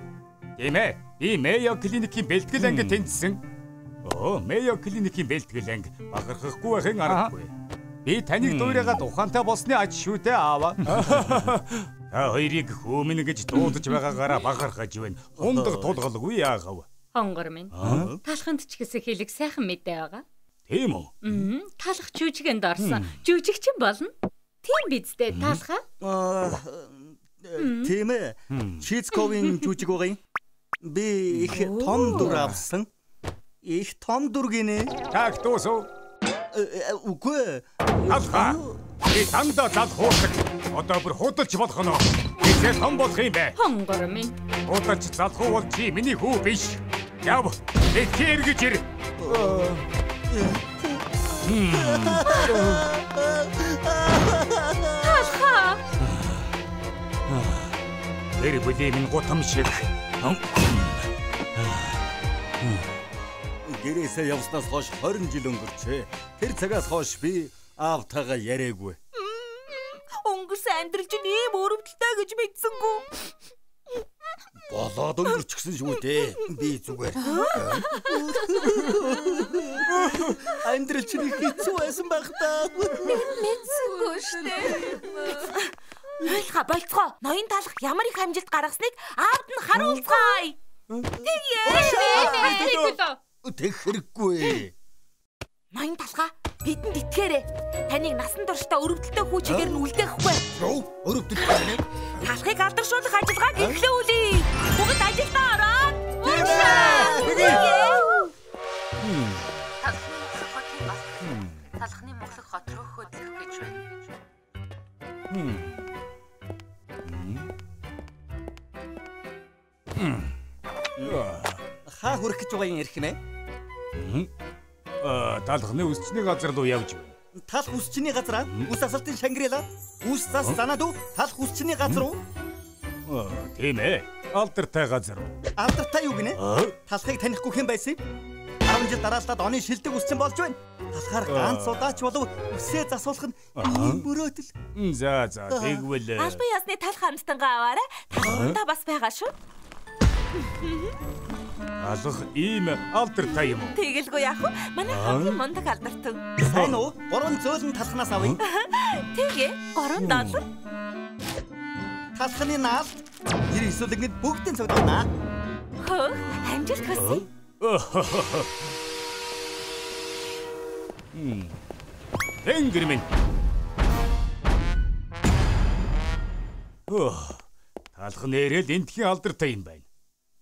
S1: Тийм ээ. Би Мэйо клиникийн бэлтгэл ангид тэнцсэн. Оо, Мэйо клиникийн бэлтгэл анги бахархахгүй байхын аргагүй. Би таныг дуурайгаад ухаантай болсны аж шүү дээ аава. Та хоёрыг хүмүн гэж дуудаж байгаагаараа бахархаж байна. Хундаг тулгалгүй яагав.
S3: Хонгор минь. Талханд ч гэсэн хэлэг сайхан мэдээ байгаа.
S1: Тийм үү?
S3: Мм, талах жүжигэнд орсон. Жүжигчин болно. Тийм биз дээ, талхаа.
S5: Аа тийм ээ. Чизковын жүжиг байгаа юм. Би их том дүр авсан. Их том дүр гинэ.
S1: Так дуусав.
S5: Үгүй.
S1: Алха. Би дандаа зал хуурдаг. Одоо бүр худалч болох нь. Би том болох юм бэ.
S3: Хонгор минь.
S1: Худалч залхуу бол чи миний хүү биш. Яв. Би тэргэж ир. Хашха. Тэр бүлийн минь гутам шиг.
S5: Гэрээсээ явснаас хойш 20 жил өнгөрчээ. Тэр цагаас хойш би аавтайгаа яриаггүй.
S2: Өнгөрсөн амьдрал чинь ийм өрөвдөлтэй гэж мэдсэнгүү.
S5: Болоод өнгөрчихсөн шүү дээ. Би зүгээр. Амьдрал чинь хэцүү байсан байх та.
S6: Мэдсэнгүү штэ.
S2: Ойлгоо болцгоо. Ноён талах ямар их амжилт гаргасныг аавд нь харуулцгаая.
S5: Тэг хэрэггүй.
S2: Ноён талхаа бидэнд итгээрэй. Таныг насан туршдаа өрөвдөлтөй хүчээр нь үлдээхгүй.
S5: Юу? Өрөвдөлт байна.
S2: Талхыг алдаршуулах ажиллагааг эхлүүлье. Бүгд ажилдаа ороод.
S3: Талхны мөглөх хот руу хөдлөх гэж байна.
S5: Хаа хүрэх гэж байгаа юм ярих нэ?
S1: Аа, талхны үсчний газар руу явж байна.
S5: Тал үсчний газар, үс асалтын Шангрила. Үс зас занаад уу? Тал үсчний газар уу?
S1: Аа, тийм ээ. Алдартай газар уу?
S5: Алдартай юу гинэ? Талхыг танихгүй хэн байсан? 10 жил дараалаад оны шилдэг үсчин болж байна. Талхаар ганц удаач болов үсээ засуулах нь ийм мөрөөдөл.
S1: за за тэгвэл э,
S2: Албан ёсны талх хамтангаа аваарай. Талхандаа бас байгаа шүү.
S1: Алах ийм алдартай юм уу?
S2: Тэгэлгүй яах вэ? Манай хамгийн мундаг алдартай.
S5: Сайн уу? Гурван зөөлөн талхнаас авъя.
S2: Тэгээ 3 доллар.
S5: Талхны наалт 99 ингээд бүгдийн цогдгонаа.
S2: Хөө, амжилт хүсье.
S1: Тэнгэр минь. Өө. Талх нэрэл энтхийн алдартай юм байна.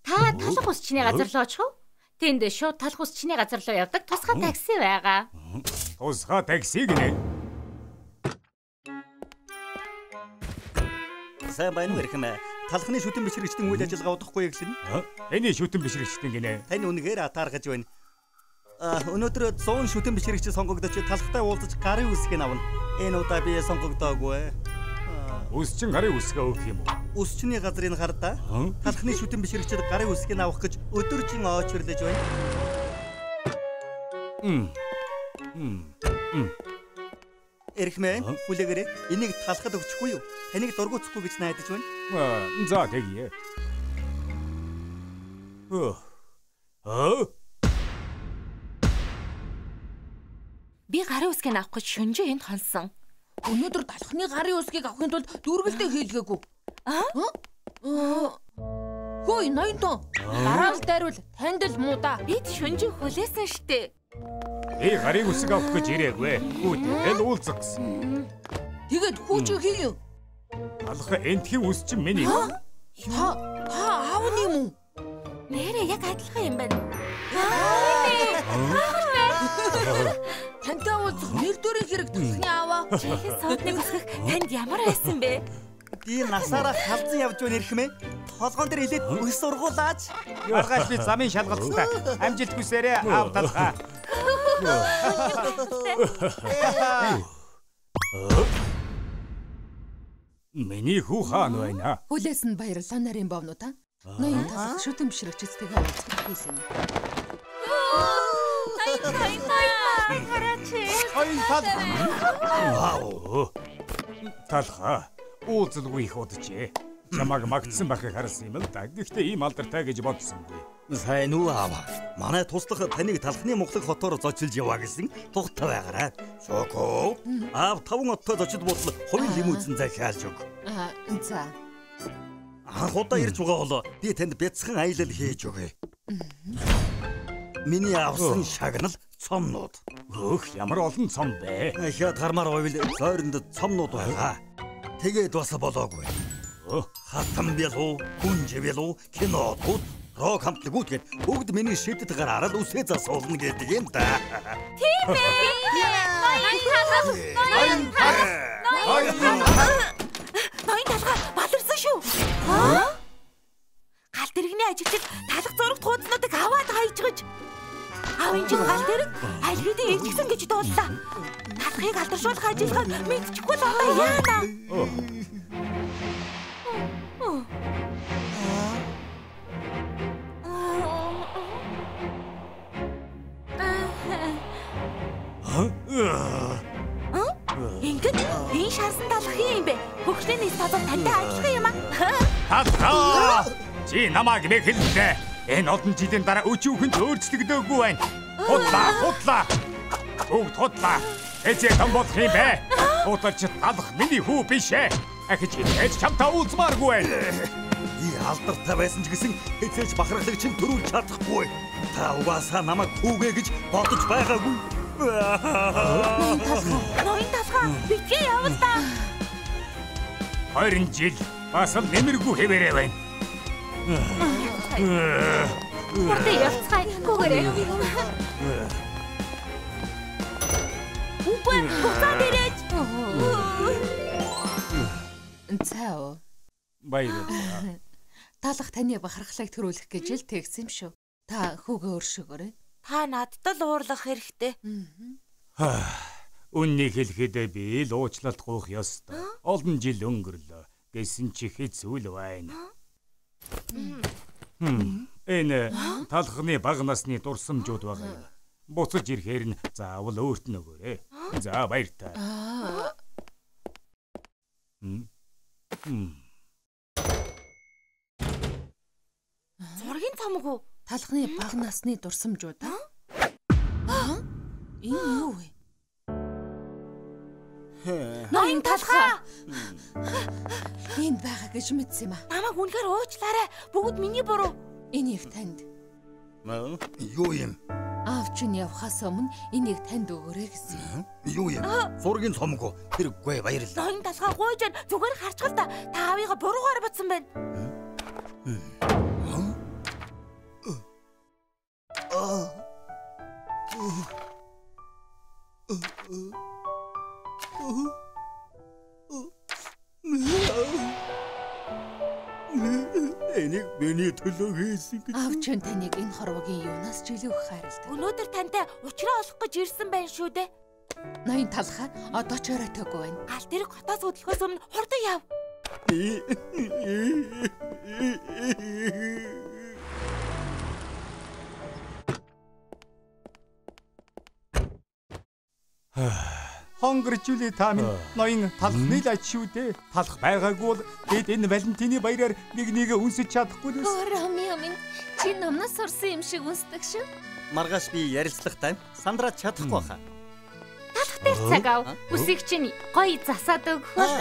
S3: Та талх усчны газар руу очих уу? Тэнд шууд талх усчны газар руу явдаг тусгай такси байгаа.
S1: Тусгай такси гинэ.
S5: Сайн байна уу ихэм. Талхны шүтэн бишрэгчдийн үйл ажиллагаа удахгүй
S1: Аа, Эний шүтэн бишрэгчтэн гинэ.
S5: тань үнэхээр атаархаж байна. А өнөөдөр 100 шүтэн бишрэгч сонгогдож талхтай уулзаж гарын үсгийг авна. Энэ удаа би сонгогдоогүй.
S1: Үсчин гарын үсгээ өгөх юм уу?
S5: Үсчний газрын хардаа
S1: Аа?
S5: талхны шүтэн бишрэгчд гарын үсгийг авах гэж өдөржин очирлаж байна.
S1: Мм. Мм.
S5: Эрхмэн хүлээгээрэй. Энийг талхад өгчихгүй юу? Таныг дургуутсахгүй гэж найдаж байна.
S1: За тэгье. Аа?
S2: Би гарын үсгийг авах гэж шөнжөө энд хонсон.
S6: Өнөөдөр талхны гарын үсгийг авахын тулд дүүргэлтэй хийлгээгүй.
S2: Аа?
S6: Хөөе, ноёнтон. Дараа л дайрвал танд л муу да.
S2: Бид шөнжөө хүлээсэн штэ.
S1: Би гарын үсэг авах гэж ирээгүй. Гүтэл уулзах гэсэн.
S6: Тэгээд хүүч хийе.
S1: Алха энтхийн үсчин миний.
S6: Та та аав нь юм уу?
S2: Нэрээ яг адилхан юм байна.
S6: Тантай уулзах нэр төрийн хэрэг талхны ааваа.
S2: Чихэн содныг өсгөх танд ямар байсан бэ?
S5: Би насаараа халзан явж байна эрхмээ. Толгоон дээр илээд өс сургуулаач.
S1: Маргааш би замын шалгалттай. Амжилт хүсээрээ аав талхаа. Миний хүү хаан байна.
S6: Хүлээс нь баярлалаа нарын бовнуудаа. Ноён талх шүтэн бишрэгчдтэйгээ уулзах хийсэн.
S1: Хоёр тал. Вау. Талхаа. Уулзалгүй их уджээ. Чамаг магтсан байхыг харсан юм л да. Гэхдээ ийм алдартай гэж бодсонгүй.
S5: Сайн уу аав. Манай туслах таныг талхны Монголын хотоор зочилж яваа гэсэн тухтай байгаарай. Шоко. Аав таван оттой зочид бодол хувийн лимузин захиалж өг.
S6: Аа, за.
S5: Анх удаа ирж байгаа бол би танд бяцхан аялал хийж өгье. Миний авсан шагнал цомнууд.
S1: Өөх ямар олон цом бэ.
S5: Ахиад гармаар байвал зойронд цомнууд байгаа. Тэгээд бас болоогүй. Хатан бялуу, күнж бялуу, кинотууд, рок хамтлагууд гээд бүгд миний шидэд гараараа л үсээ засуулна гэдэг юм да.
S2: Ноён талхаа баларсан шүү. Аа? Гал дэрэгний ажилчид талх зурагт хуудаснуудыг аваад хайжгаж. Аав Аавын чинь гал тэрэг альгидийн эмчгсэн гэж дууллаа. Халахыг алдаршуулах ажиллагаа мэдчихгүй л одоо яана. Ингээд энэ шансан талах юм бэ? Хөгжлийн нийт тазар тантай ажиллах юм аа.
S1: Хаа. Чи намайг нэг хэллээ. Энэ олон жилийн дараа өчүүхэн ч өөрчлөгдөөгүй байна. Худлаа, худлаа. Бүгд худлаа. Эцэг том болох юм бэ? Утарч талах миний хүү биш ээ. Ахиж ээж чамтаа уулзмааргүй байна.
S5: Би алдартай байсан ч гэсэн эцээж бахархлыг чинь төрүүлж чадахгүй. Та угаасаа намайг түүгээ гэж бодож байгаагүй.
S2: Ноён талхаа битгий явал та.
S1: 20 жил бас л нэмэргүй хэвээрээ байна.
S4: Бүртээ явцгаая. Гүгээрээ.
S2: Үгүй буцаад ирээж.
S6: Цао.
S1: Баярлалаа.
S6: Талах таны бахархлыг төрүүлэх гэж л тэгсэн юм шүү. Та хүүгээ өршөөгөөрэй.
S2: Та надад л уурлах хэрэгтэй.
S1: Үннийг хэлэхэд би л уучлалт гуйх ёстой. Олон жил өнгөрлөө. Гэсэн чи хэцүү л байна. Хм. Энэ талхны бага насны дурсамжууд байгаа юм. Буцаж ирэхээр нь заавал өөрт нь өгөөрэй. За баяр та.
S6: Аа.
S1: Хм. Хм.
S2: Зургийн цамаг уу?
S6: Талхны бага насны дурсамжууд аа? Аа? Энэ юу вэ?
S2: Ноён талхаа.
S6: Энд байгаа гэж мэдсэн юм аа.
S2: Намайг үнэхээр уучлаарай. Бүгд миний буруу.
S6: Энийг танд
S5: Юу юм?
S6: аавч нь явхаас өмнө энийг танд өгөөрэй гэсэн.
S5: Юу юм? Зургийн цомог уу? Тэргүй баярлалаа.
S2: Ноён талхаа гуйж. Зүгээр харчгал та. Та аавыгаа буруугаар батсан байна.
S5: Энийг миний төлөө хийсэн гэж.
S6: Аавч нь таныг энэ хорвогийн юунаас ч илүү их хайрладаг.
S2: Өнөөдөр тантай уучраа олох гэж ирсэн байна шүү дээ.
S6: Ноён талхаа одоо ч оройтойгүй байна.
S2: Гал тэрэг хотоос хөдлөхөөс өмнө хурдан яв.
S1: Хонгоржүлээ та минь ноён талхны л аж шүү дээ. Талх байгаагүй бол бид энэ Валентины баяраар нэг нэгэ үнсэж чадахгүй л байсан.
S4: Роми минь чи номноос сурсан юм шиг үнсдэг шүү.
S5: Маргааш би ярилцлах тайм сандраад чадахгүй баха.
S4: Талах дээр цаг ав. Үсийг чинь гоё засаад өгөх бол.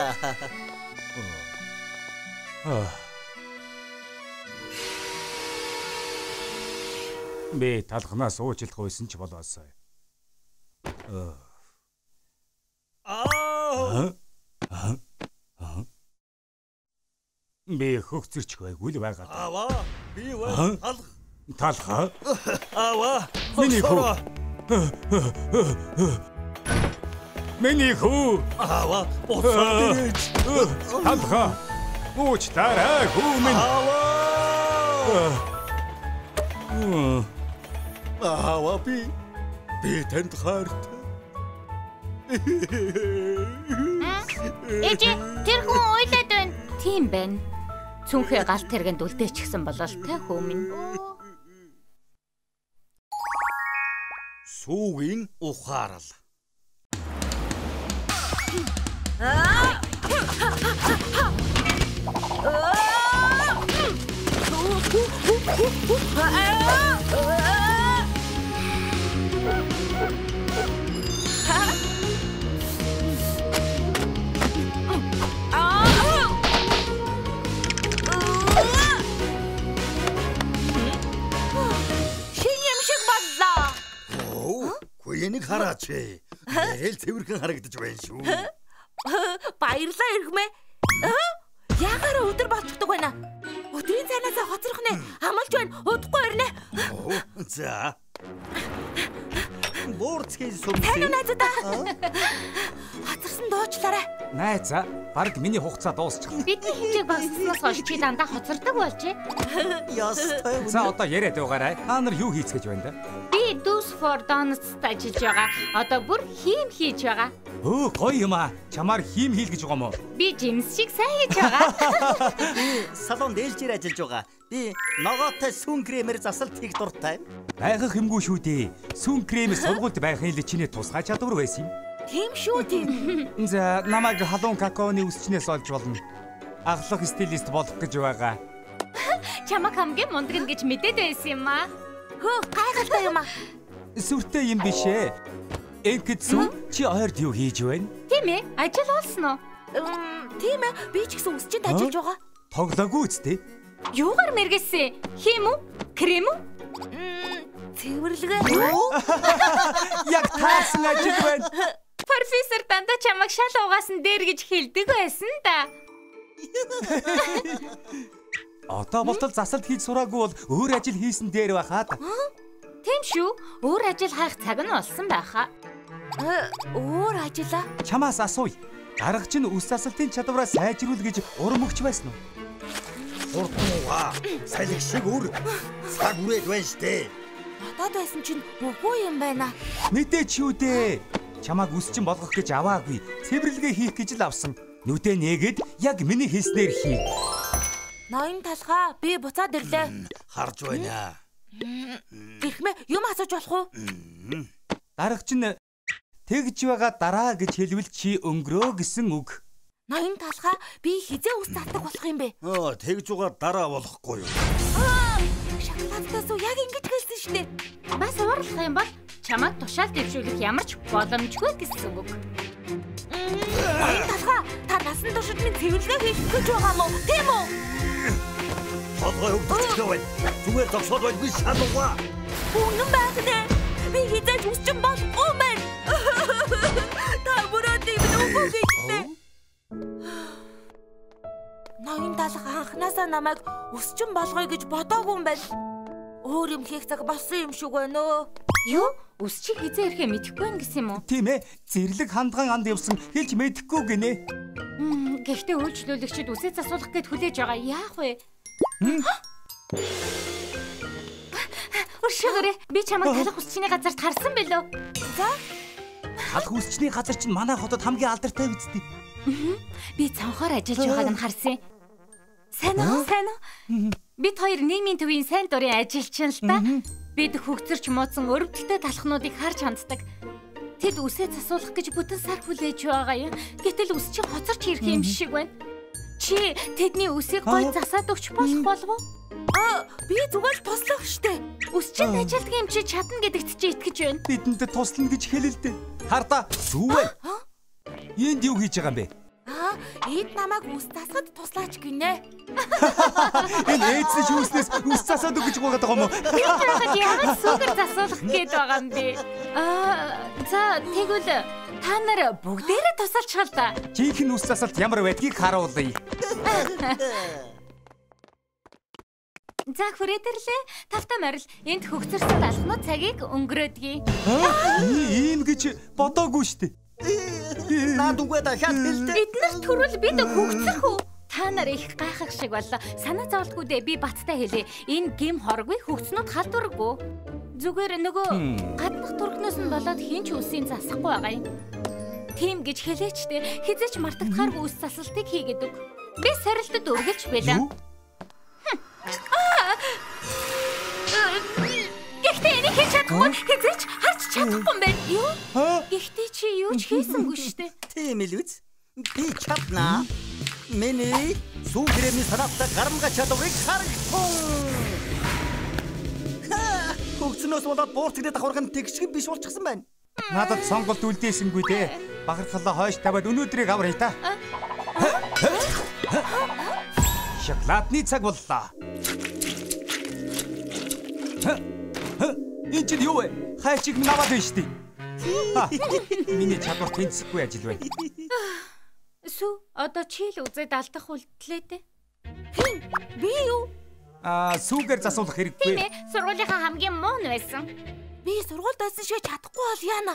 S1: Би талхнаас уучлах байсан ч болоосой.
S5: Аа.
S1: Би хөгцөрч байггүй л байгаа.
S5: Аваа. Би
S1: Аа?
S5: вэ алх.
S1: Талха.
S5: Аваа.
S1: Миний хүү. Миний хүү.
S5: Аваа. Буцаад ирээч.
S1: Талха. Уучлаарай хүү минь.
S5: Аваа. Аваа би би танд хайртай.
S4: Ээж тэр хүн уйлаад байна. Тийм байна. Цүнхээ галт тэргэнд үлдээчихсэн болол тэ хүмүүн.
S5: Сүүгийн ухаарал.
S2: Шин
S5: Гүйнийг хараач. Ярил цэвэрхэн харагдаж байна шүү.
S2: Баярлаа иргмээ. Аа? Яагаад өдөр болчихдог байна? Өдрийн цайнаас хоцрох нэ. Амалж байна. Удахгүй ирнэ.
S5: За. Борцгийн
S2: Тань
S5: сүмсээ.
S2: найзуудаа. Хоцорсон дуучлаарай.
S1: Найзаа, баг миний хугацаа дуусчихлаа.
S4: Бидний хэмжээг багасснаас хойш чи дандаа хоцордог болжээ.
S5: Ястай.
S1: За одоо яриад байгаарай. Та нар юу хийцгэж байна да?
S4: Би Dos for Donuts ажиллаж байгаа. Одоо бүр хийм хийж байгаа.
S1: Өө гоё юм аа. Чамаар хийм хийл гэж байгаа мó.
S4: Би жимс шиг сайн хийж байгаа.
S5: Салон дээлжээр ажиллаж байгаа. Би ногоотой сүн кремээр засалт хийх дуртай.
S1: Байхах юмгүй шүү дээ. Сүн крем сургуульд байхын л чиний тусгай чадвар байсан юм.
S2: Тийм шүү тийм.
S1: За намайг халуун какаоны үсчнээс олж болно. Аглах стилист болох гэж байгаа.
S4: Чамаг хамгийн мундаг гэж мэдээд байсан юм аа.
S2: Хөө гайхалтай юм аа.
S1: Сүртэй юм бишээ. Экэцүү чи ойрд юу хийж байна?
S4: Тийм ээ. Ажил олсон уу?
S2: Тийм ээ. Би ч гэсэн үсчинд ажиллаж байгаа.
S1: Тоглоогүй үстэй.
S4: Юугаар мэргэсэн? Хим үү? Крем үү?
S2: Цэвэрлэгээ.
S1: Яг таарсан ажил байна.
S4: Профессор дандаа чамаг шал угаасан дээр гэж хэлдэг байсан да.
S1: Одоо болтол засалт хийж сураагүй бол өөр ажил хийсэн дээр байхаад.
S4: Тийм шүү. Өөр ажил хайх цаг нь болсон байхаа.
S2: Э, Өөр ажиллаа.
S1: Чамаас асууя. Дарга чинь үс засалтын чадвараа сайжруулах гэж урам өгч байсан уу?
S5: Хурднууга. Салхи шиг үр. Цаг үрээд байна штэ.
S2: Бодоод байсан чинь үгүй юм байна.
S1: Мэдээч юу дээ. Чамааг үсчин болгох гэж аваагүй. Цэвэрлэгээ хийх гэж л авсан. Нүдэ нээгээд яг миний хийснээр хий.
S2: Ноён талхаа би буцаад ирлээ.
S5: Харж байна.
S2: Гэрхмээ юм асууж болох уу?
S1: Дарга чинь тэгж байгаа дараа гэж хэлвэл чи өнгөрөө гэсэн үг.
S2: Ноён талхаа би хизээ ус татдаг болох юм бэ?
S5: Оо, тэгж угаар дараа болохгүй юу?
S2: Аа! Шоколадтаас уу яг ингэж хэлсэн шүү дээ.
S4: Бас уурлах юм бол чамаг тушаал дэвшүүлэх ямар ч боломжгүй гэсэн үг.
S2: Ноён талхаа та насан туршид минь цэвэрлэгээ хийх гэж байгаа мó? Тийм үү?
S5: Толгой өвдөж байна. Зүгээр зогсоод байгүй шалууга.
S2: Үнэн байх нэ. Би хизээж үсчин болохгүй мэн. Та бүрөө тийм үгүй гэжлээ. Ноён талхаа анханасаа намайг үсчин болгоё гэж бодоогүй юм байна. Өөр юм хийх цаг болсон юм шиг байна өө.
S4: Юу? Үс чи хизээ ирэхээ мэдэхгүй байх гэсэн юм уу?
S1: Тийм ээ. Зэрлэг хандган анд явсан хэлж мэдэхгүй гинэ.
S4: Гэхдээ үйлчлүүлэгчид үсээ засуулах гэд хүлээж байгаа. Яах вэ? Өшөөрэ би чамайг талах үсчний газарт харсан бэлөө.
S2: За
S1: Талх үсчний газар чинь манай хотод хамгийн алдартай үстэй.
S4: Би цанхаар ажиллаж байгааг нь харсан. Сайн уу? Сайн уу? Бид хоёр нийгмийн төвийн сайн дурын ажилчин л та. Бид хөгцөрч мууцсан өрөвдөлтөй талхнуудыг харж ханддаг. Тэд үсээ засуулах гэж бүтэн сар хүлээж байгаа юм. Гэтэл үс чи хоцорч ирэх юм шиг байна. Чи тэдний үсийг гой засаад өгч болох болов уу?
S2: аа би зүгээр туслах штэ.
S4: Үс чинь ажилтг юм чи чадна гэдэгт чи итгэж байна.
S1: Бидэнд туслана гэж хэлэлдэ. Харда зүвэ. Энд юу хийж байгаа юм бэ?
S2: Эд намайг үс засахад туслаач гинэ.
S1: Энэ ээдсэн шүүснээс үс засаад өгч байгаа юм уу?
S4: Би байгаад яагаад сүгэр засуулах гээд байгаа юм бэ? Аа за тэгвэл та нар бүгдээрээ тусалчихвал та.
S1: Жинхэнэ үс засалт ямар байдгийг харуулъя.
S4: За хүрээтэрлээ. Тавтай морил энд хөгцөрсөн алхнууд цагийг өнгөрөөдгий.
S1: Ийм гэж бодоогүй штэ.
S5: Наад үгүй дахиад хэлдэ.
S4: Эднэр төрөл бид хөгцөрх үү? Та нар их гайхах шиг боллоо. Санаа зовлтгүй дээ. Би баттай хэлээ. Энэ гим хоргүй хөгцнүүд халдваргүй. Зүгээр нөгөө гаднах турхнаас нь болоод хинч үсийн засахгүй байгаа юм. Тийм гэж хэлээчтэй. Хизээч мартагдахааргүй үс засалтыг хийгээд өг. Би сорилтод үргэлж байлаа.
S1: Юу?
S4: Гэхдээ энийг хийж чадахгүй. Хизээч харж чадахгүй юм байна. Юу? Гэхдээ чи юу ч хийсэнгүй шүү дээ.
S5: Тийм л үз. Би чадна. Миний сүүгрэмний санаатаа гарамга чадварыг харагтун. Хөгцнөөс болоод буурчгдээ давхарх нь тэгшгэн биш болчихсон байна.
S1: надад сонголт үлдээсэнгүй дээ. Бахархалаа хойш тавиад өнөөдрийг аврая та. Шоколадны цаг боллоо. Энд чинь юу вэ? Хайчиг минь аваад байна штий. Ха, Миний чадвар тэнцэхгүй ажил байна.
S4: Сүү одоо чи л үзээд алдах үлдлээ дээ.
S2: Би юу?
S1: Аа, сүүгээр засуулах
S4: Тийм
S1: хэрэггүй.
S4: ээ, сургуулийнхаа хамгийн муу нь байсан.
S2: Би сургуульд байсан шиг чадахгүй бол яана.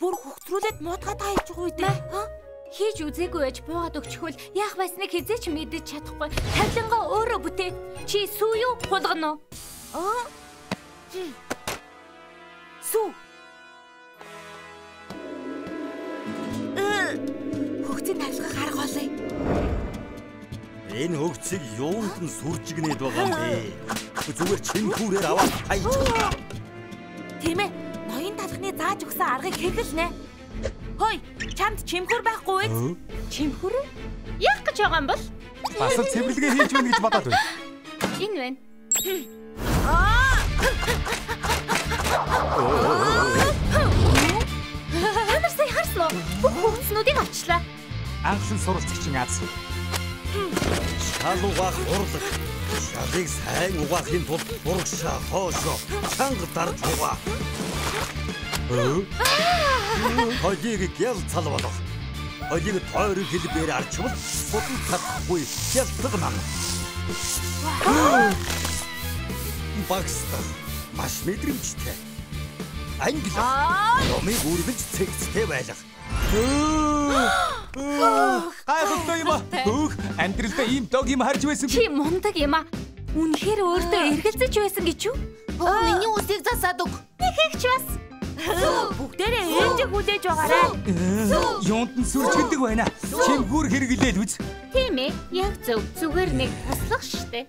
S2: Бүр хөгцрүүлээд муудгаа тааж байгаа үедээ. Аа
S4: Хийж үзээгүй байж буугаад өгчихвөл яах байсныг хизээч мэдэж чадахгүй. Тавлингаа өөрөө бүтээ. Чи сүү юу хулгано уу?
S2: Аа. Сүү. Э, Хөгцөнд харилцах арга олъё.
S5: Энэ хөгцийг юунд нь сүржигнээд байгаа юм бэ? Зүгээр чин хүүрээр аваад хайчих.
S2: Тийм ээ. Ноён талхны зааж өгсөн аргыг хэрэглэнэ. Хөөе, чамд чимхүр байхгүй үү?
S3: Чимхүр? Яах гэж байгаа юм бол?
S1: Бас цэвэрлэгээ хийж байна гэж бодоод байна.
S3: Энэ байна. Ямар сайн харсан уу? Бүх хөвгцнүүдийг авчлаа.
S1: Анхлан суралцагчин Аз.
S5: Шал угаах урлаг. Шалыг сайн угаахын тулд урагшаа хоошо чанга дарж угаа. Хожиг гял цал болох. Хожиг тойрог хэлбээр арчвал бодон чадахгүй хялтаг нам. Багста маш мэдрэмжтэй. Англи. Ромыг үргэлж цэгцтэй байлах.
S1: Гайхалтай юм аа. Хөөх, амьдралдаа ийм дог юм харж байсан.
S3: Чи мундаг юм а. Үнэхээр өөртөө эргэлзэж байсан гэж юу?
S2: Оо, миний үсийг засаад өг.
S3: Нэг ихч бас.
S2: Бүгдээрээ ээлжиг хүлээж байгаарай.
S1: Юунд нь сүрчгэлдэг байна. Чимхүүр хэрэглээл үз.
S3: Тийм ээ. Яг зөв. Зүгээр нэг туслах штэ.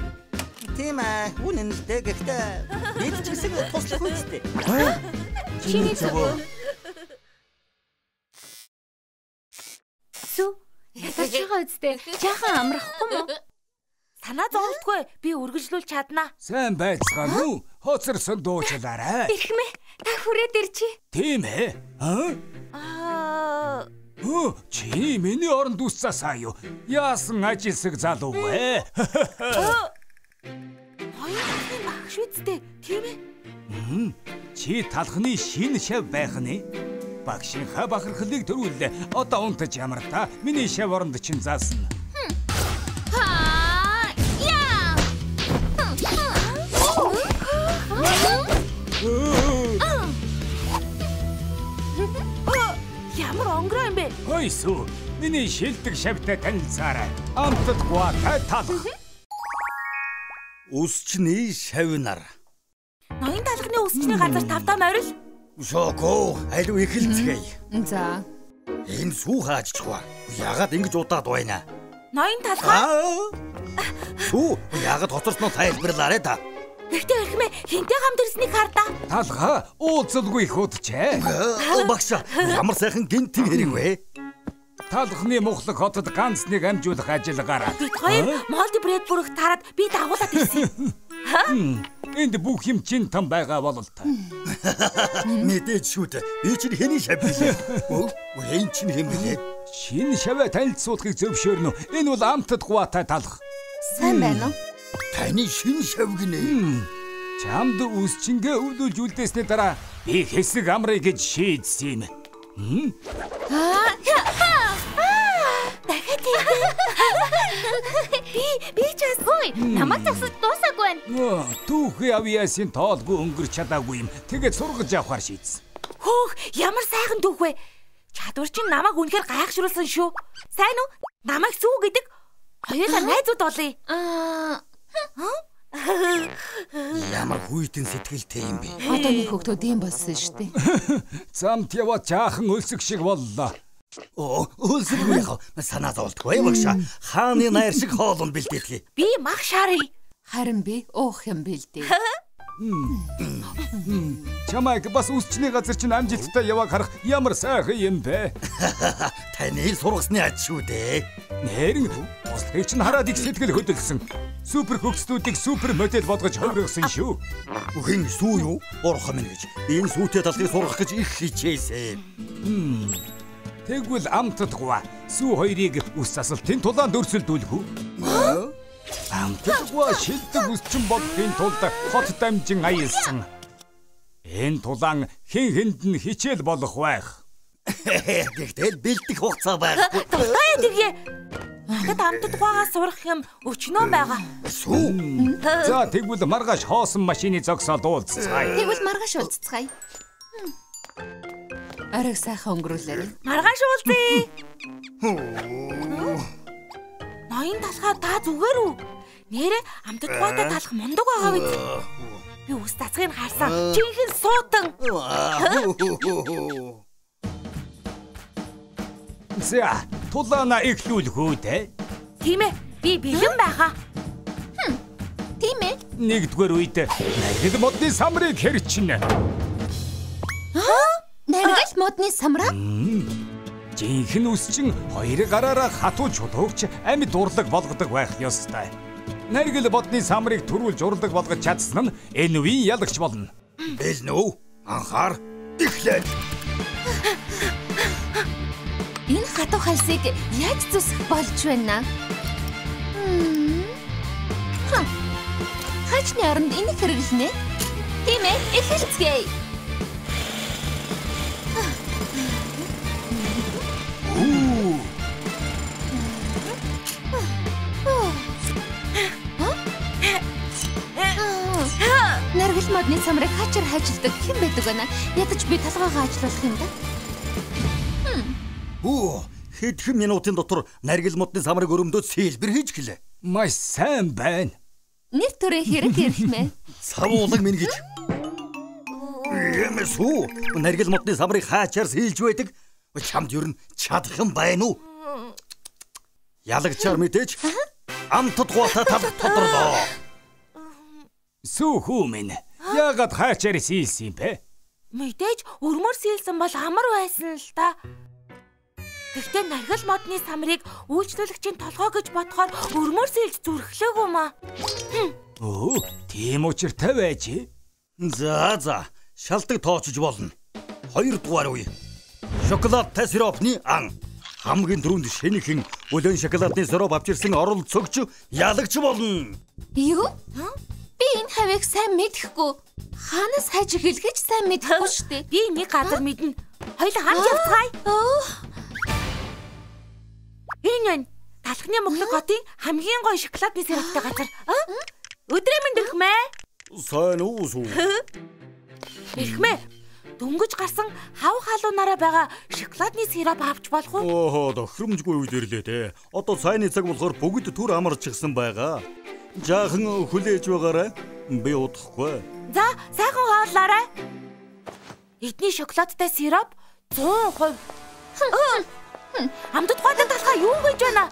S5: Тийм ээ. Үнэн л дээ гэхдээ бид ч гэсэн туслах үстэй.
S3: Чиний зөв. Сүү. Ядаж байгаа үстэ. Жаахан амрахгүй мó.
S2: Санаа зовлтгүй би үргэлжлүүлж чаднаа.
S1: Сайн байцгаана уу? Хоцорсон дуучлаарай.
S3: Ирхмэ. Та хүрээд ирчи.
S1: Тийм ээ. Аа?
S2: Аа,
S1: Өө, чи миний оронд үссасаа юу? Яасан ажилсаг залуу вэ?
S2: хоёр дахин багш үсттэй. Тийм ээ.
S1: Чи талхны шин шав байх нь. Багшинхаа бахархлыг төрүүлээ. Одоо унтаж ямар та миний шав оронд чин заасан.
S3: Аа! Яа!
S2: Ямар онгороо юм бэ?
S1: Хойсу, миний шилдэг шавтай танилцаарай. Амтд гуатай талх.
S5: Үсчний шавнар.
S2: Ноён талхны үсчний газар тавтаа морил.
S5: Шоко, алив эхэлцгээе.
S6: За.
S5: Энэ сүү хаажчихва. Ягаад ингэж удаад байна?
S2: Ноён талхаа.
S5: Аа. Сүү, ягаад хоцорсноо тайлбарлаарай та.
S2: Гэхдээ эрхмээ хинтэй хамт ирснийг хардаа.
S1: Талха уулзалгүй их уджээ.
S5: Аа, Багш, ямар сайхан гинтийн хэрэг вэ?
S1: Талхны мухлаг хотод ганц нэг амжуулах ажиллагаараа.
S2: Бид хоёр молди брэд бүрэг тараад би дагуулад ирсэн.
S1: Энд бүх юм чин том байгаа бололтой.
S5: Мэдээж шүү дээ. Би чинь хэний шав билээ? Өө, энэ чинь хэм билээ?
S1: Шинэ шаваа танилцуулахыг зөвшөөрнө. Энэ бол амтд гуатай талх.
S6: Сайн байна уу?
S5: Таны шин шав гинэ.
S1: Чамд үсчингээ өвлүүлж үлдээсний дараа би хэсэг амрыг гэж шийдсэн юм.
S2: Дахиад Би би ч бас
S3: Хөөе, намайг засаж дуусаагүй байна.
S1: Оо, Түүхий авьяасын тоолгүй өнгөрч чадаагүй юм. Тэгээд сургаж авахар шийдсэн.
S2: хөөх ямар сайхан түүх вэ? Чадвар чинь намайг үнэхээр гайхшруулсан шүү. Сайн уу? Намайг сүү гэдэг хоёулаа найзууд болъё.
S3: Аа,
S5: Ямар хүйтэн сэтгэлтэй юм бэ?
S6: Одооний хүүхдүүд юм болсон шүү дээ.
S1: Замт яваад жаахан өлсөг шиг боллоо.
S5: Оо, өлсөлгүй яах вэ? Санаа зовлтгүй багш. Хааны найр шиг хоолон бэлдээдгий.
S2: Би мах шарыг
S6: Харин би уух юм бэлдээ.
S1: Чамайг бас үсчний газар чинь амжилттай яваг харах ямар сайхан юм бэ?
S5: Таны сургасны аж шүү дээ.
S1: Нэрэн туслахыг чинь хараад их сэтгэл хөдлөсөн. Супер хөгцлүүдийг супер модель болгож хувиргасан шүү.
S5: Үхэн сүү юу? Орох юм гэж. Энэ сүүтэй талхыг сурах гэж их хичээсэн.
S1: Тэгвэл амтдгва сүү хоёрыг үс асалтын тулаанд өрсөлдүүлэх үү? Амтдгва шилдэг үсчин болохын тулд хот дамжин аялсан. Энэ тулаан хэн хэнд нь хичээл болох байх.
S5: Гэхдээ бэлдэх хугацаа байхгүй.
S2: дуртай тэргээ. Дахиад амтд гуагаас сурах юм өчнөө байгаа.
S5: Сүү.
S1: За тэгвэл маргааш хоосон машины зогсоод уулзцгаая.
S6: Тэгвэл маргааш уулзцгаая. Арайг сайхан өнгөрүүлээрэй.
S2: Маргааш уулзъя. Ноён талхаа та зүгээр үү? Нэрэ амтд гуайтай талах мундаг байгаа биз? Би ус тацгийг харсан. Жинхэнэ суутан.
S1: За тулаана эхлүүлэх үү те?
S2: Тийм ээ. Би бэлэн байгаа.
S6: Тийм ээ.
S1: Нэгдүгээр үед нарийн модны самрыг хэрчнэ.
S6: Наргал модны самраа.
S1: Жинхэнэ үсчин хоёр гараараа хатуу чулуугч амьд урлаг болгодог байх ёстой. Наргил бодны самрыг төрүүлж урлаг болгож чадсан нь энэ үеийн ялагч болно.
S5: Бэл нөө анхаар ихлээ.
S6: Энэ хатуу хальсыг яаж зүсэх болж байна? Хачны оронд энэ хэрэглэнэ. Тийм ээ, эхэлцгээе. Модны самрыг хачаар хайчилдаг хэн байдаг вэ? Ядаж би талгаагаа ажиллуулах юм да.
S5: Оо хэдхэн минутын дотор наргил модны самрыг өрөмдөөд сэлбэр хийж гэлээ.
S1: Маш сайн байна.
S6: Нэр төрөө хэрэг ярихмэ.
S5: Савуулаг минь гэж. Ямэс үү? Наргил модны самрыг хаачаар сэлж байдаг. Чамд ер нь чадах юм байна уу? Ялагчаар мэдээж амтд гуата тал тодорлоо.
S1: Сүүхүү минь. Яагаад хаачаар сийлсэн юм бэ?
S2: Мэдээж өрмөр сийлсэн бол амар байсан л та. Гэхдээ наргал модны самрыг үйлчлүүлэгчийн толгой гэж бодохоор өрмөр сийлж зүрхлээгүй маа.
S1: Өө, тийм учиртай байж.
S5: За за, шалдаг тоочж болно. Хоёр дугаар үе. Шоколадтай сиропны ан. Хамгийн түрүүнд шинэхэн бүлээн шоколадны сироп авч ирсэн оролцогч ялагч болно.
S6: Юу? Би энэ хавийг сайн мэдэхгүй. Хаанаас хайж эхэлгэж сайн мэдэхгүй шүү дээ.
S2: Би нэг газар мэднэ. Хоёул хамт явцгаая. Энэ энэ талхны мөглөг хотын хамгийн гоё шоколадны сироптай газар. А? Өдрөө минь дэрхмээ.
S5: Сайн уу сүү?
S2: Дэрхмээ. Дөнгөж гарсан хав халуунаараа байгаа шоколадны сироп авч болох уу?
S5: Оо, тохиромжгүй үед ирлээ те. Одоо цайны цаг болохоор бүгд түр амарчихсан байгаа. Жаахан хүлээж байгаарай. Би удахгүй.
S2: За, сайхан хооллоорой. Эдний шоколадтай сироп 100%. Амдад гоолын талхаа юу гэж байна?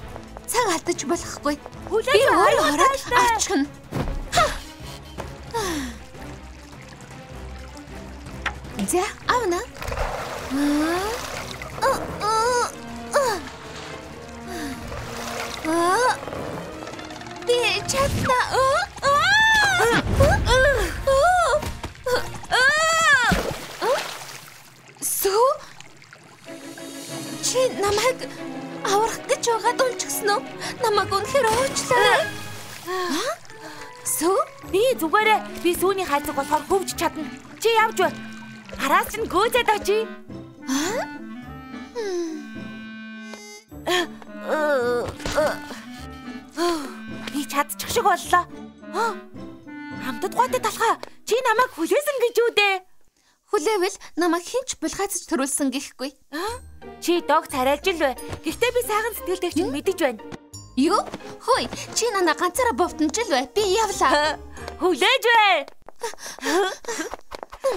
S6: цаг алдаж болохгүй. Би өөрөө хараад авчихна. За, авна. Аа. Би чадна. Сүү? Чи намайг аврах гэж байгаад унчихсан уу? Намайг үнэхээр уучлаарай. Сүү?
S2: Би зүгээрээ би сүүний хайцаг болохоор хөвж чадна. Чи явж бай. Араас чинь гөөзэд очий. Би чадчих шиг боллоо. Хамтд готой талхаа чи намайг хүлээсэн гэж үү дээ.
S6: Хүлээвэл намайг хинч булгаацж төрүүлсэн гэхгүй.
S2: Чи дог царайлж л бай. Гэхдээ би сайхан сэтгэлтэй чинь мэдэж байна.
S6: Юу? Хөөе, чи нана ганцаараа бовтонч л бай. Би явлаа.
S2: Хүлээж бай.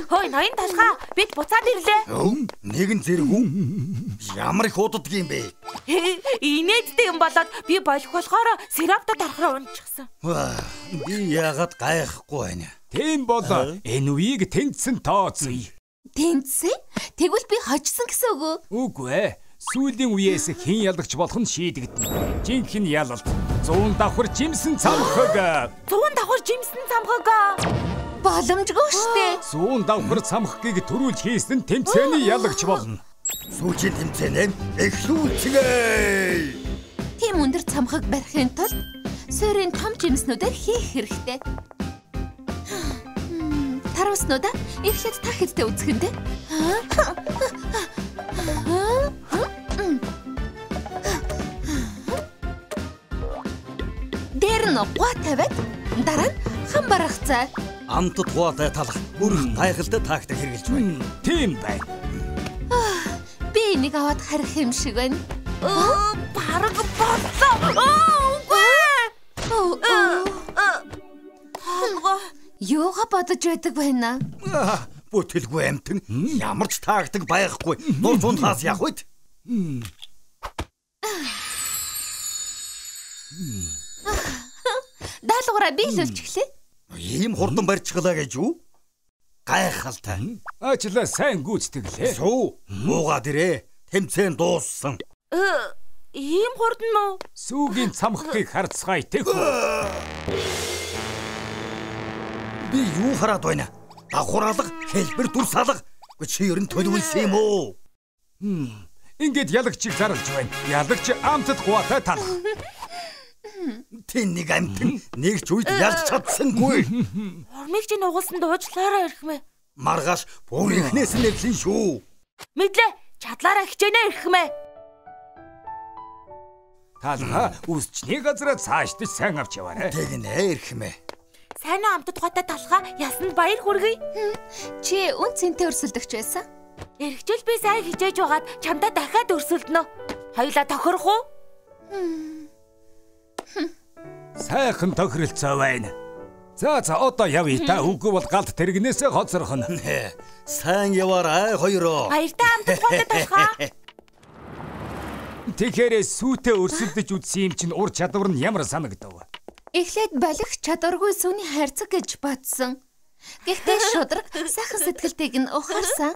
S2: Хөөе, ноён талхаа бид буцаад ирлээ.
S5: Өвн нэгэн зэрэг үү? Ямар их уддаг юм бэ?
S2: Инээдтэй юм болоод би болох болохоор сироптод орохроо унчихсан.
S5: Би яагаад гайхгүй байна?
S1: Тийм бол энэ үеийг тэнцсэн тооцъё.
S6: Тэнцээ? Тэгвэл би хожсон гэсэн үг үү?
S1: Үгүй ээ. Сүүлийн үеэс хэн ялагч болох нь шийдэгдэнэ. Жинхэнэ ялалт. 100 давхар жимсэн цамхаг.
S2: 100 давхар жимсэн цамхаг.
S6: Боломжгүй штэ.
S1: 100 давхар цамхгийг төрүүлж хийсэн тэмцээний ялагч болно.
S5: Сүүчийн тэмцээнэ эхлүүлцгээе.
S6: Тийм өндөр цамхаг барихын тулд суурийн том жимснүүдээр хийх хэрэгтэй. Хм, Таруулснуудаа эхлээд та хэдтэй үзэх нь те? Дээр нь гоо тавиад дараа нь хам барахцаа.
S5: Амтд гуатай талах өрх гайхалтай тактик хэрэгжилж байна.
S1: Тийм байна.
S6: Би энийг аваад харих юм шиг байна.
S2: Оо, бараг боллоо. Оо, үгүй.
S6: Оо, оо.
S2: Толгой.
S6: Юуга бодож байдаг байна?
S5: Бүтэлгүй амтэн ямар ч тактик байхгүй. Нуур цунхаас явах үед.
S6: Даалгавраа би л өвчихлээ.
S5: Ийм хурдан барьчихлаа гэж юу? Гайхалтай.
S1: Ажлаа сайн гүйцэтгэлээ.
S5: Сүү, муугаад ирээ. Тэмцээн дууссан.
S2: Э, Ийм хурдан мó?
S1: Сүүгийн цамхгийг харцгаая тэхүү.
S5: Би юу хараад байна? Давхураалга, хэлбэр дүрс алга. Гэхдээ чи ер нь төлөвлөсөн юм уу?
S1: Ингээд ялагчийг зарлж байна. Ялагч амтд гуатай тал.
S5: Тэн нэг амтэн нэг ч үед ялж чадсангүй.
S2: Ормыг чинь угуулсан дуучлаараа ирэх мэ.
S5: Маргааш бүр ихнээс нь нэрлэн шүү.
S2: Мэдлээ. Чадлаараа хичээнэ ирэх мэ.
S1: Талга үсчний газараа цаашдаж сайн авч яваарэ.
S5: Тэгнэ ирхмэ.
S2: Сайн уу амтд гуатай талхаа ясанд баяр хүргэе.
S6: Чи үн цэнтэй өрсөлдөгч байсан?
S2: Эргчл би сайн хичээж байгаад чамдаа дахиад өрсөлдөнө. Хоёлаа тохирох уу?
S1: Сайхан тохиролцоо байна. За за одоо явъя та үгүй бол галт тэрэгнээсээ хоцорхно.
S5: Сайн яваарай хоёроо.
S2: Баяртай амтд гуатай талхаа.
S1: Тэгэхээр сүүтээ өрсөлдөж үтсэн юм чинь ур чадвар нь ямар санагдав?
S6: Эхлээд балих чадваргүй сүний хайрцаг гэж бодсон. Гэхдээ шудраг сайхан сэтгэлтэйг нь ухаарсан.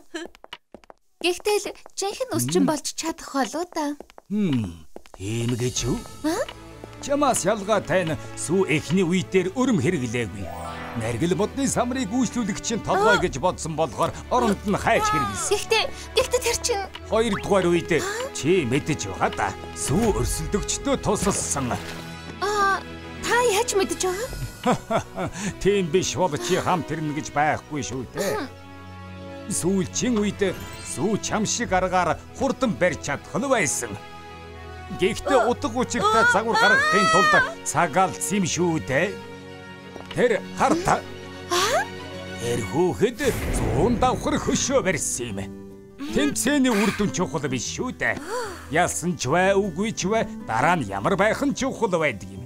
S6: Гэхдээ л жинхэнэ өсчин болж чадах болоо да.
S1: Хм. Тийм гэж юу? Чамаас ялгаатай нь сүү эхний үе дээр өрөм хэрэглээгүй. Наргил бодны самрыг үйлчлүүлэгч нь толгой гэж бодсон болохоор оронд нь хайж хэрэглэсэн.
S6: Гэхдээ гэхдээ тэр чинь
S1: Хоёрдугаар үед чи мэдэж байгаа да. Сүү өрсөлдөгчдөө тусалсан.
S6: аа та яаж мэдэж байгаа?
S1: Тийм биш бол чи хамт ирнэ гэж байхгүй шүү дээ. Сүүлчийн үед сүү чам шиг аргаар хурдан барьж чадах нь байсан. Гэхдээ утга учиртай загвар гаргахын тулд цаг алдсан шүү дээ. Тэр харта. Тэр хүүхэд зуун давхар хөшөө барьсан юм. Тэмцээний үр дүн чухал биш шүү дээ. Ялсан ч бай, үгүй ч бай, дараа нь ямар байх нь чухал байдаг юм.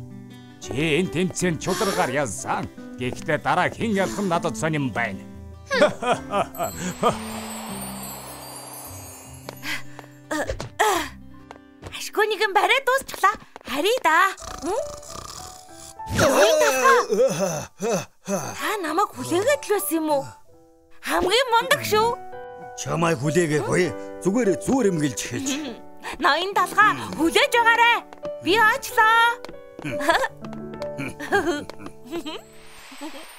S1: Чи энэ тэмцээнд чударгаар ялсан. Гэхдээ дараа хэн ялах нь надад сонирн байна.
S2: Ашгүй нэгэн барай дуусчлаа. Харъя да. Та намайг хүлээгээд л байсан юм уу? Хамгийн мундаг шүү.
S5: Чамайг хүлээгээгүй. Зүгээр зүүр эмгэлж хэлж.
S2: Ноён талгаа хүлээж байгаарэ. Би аачлаа.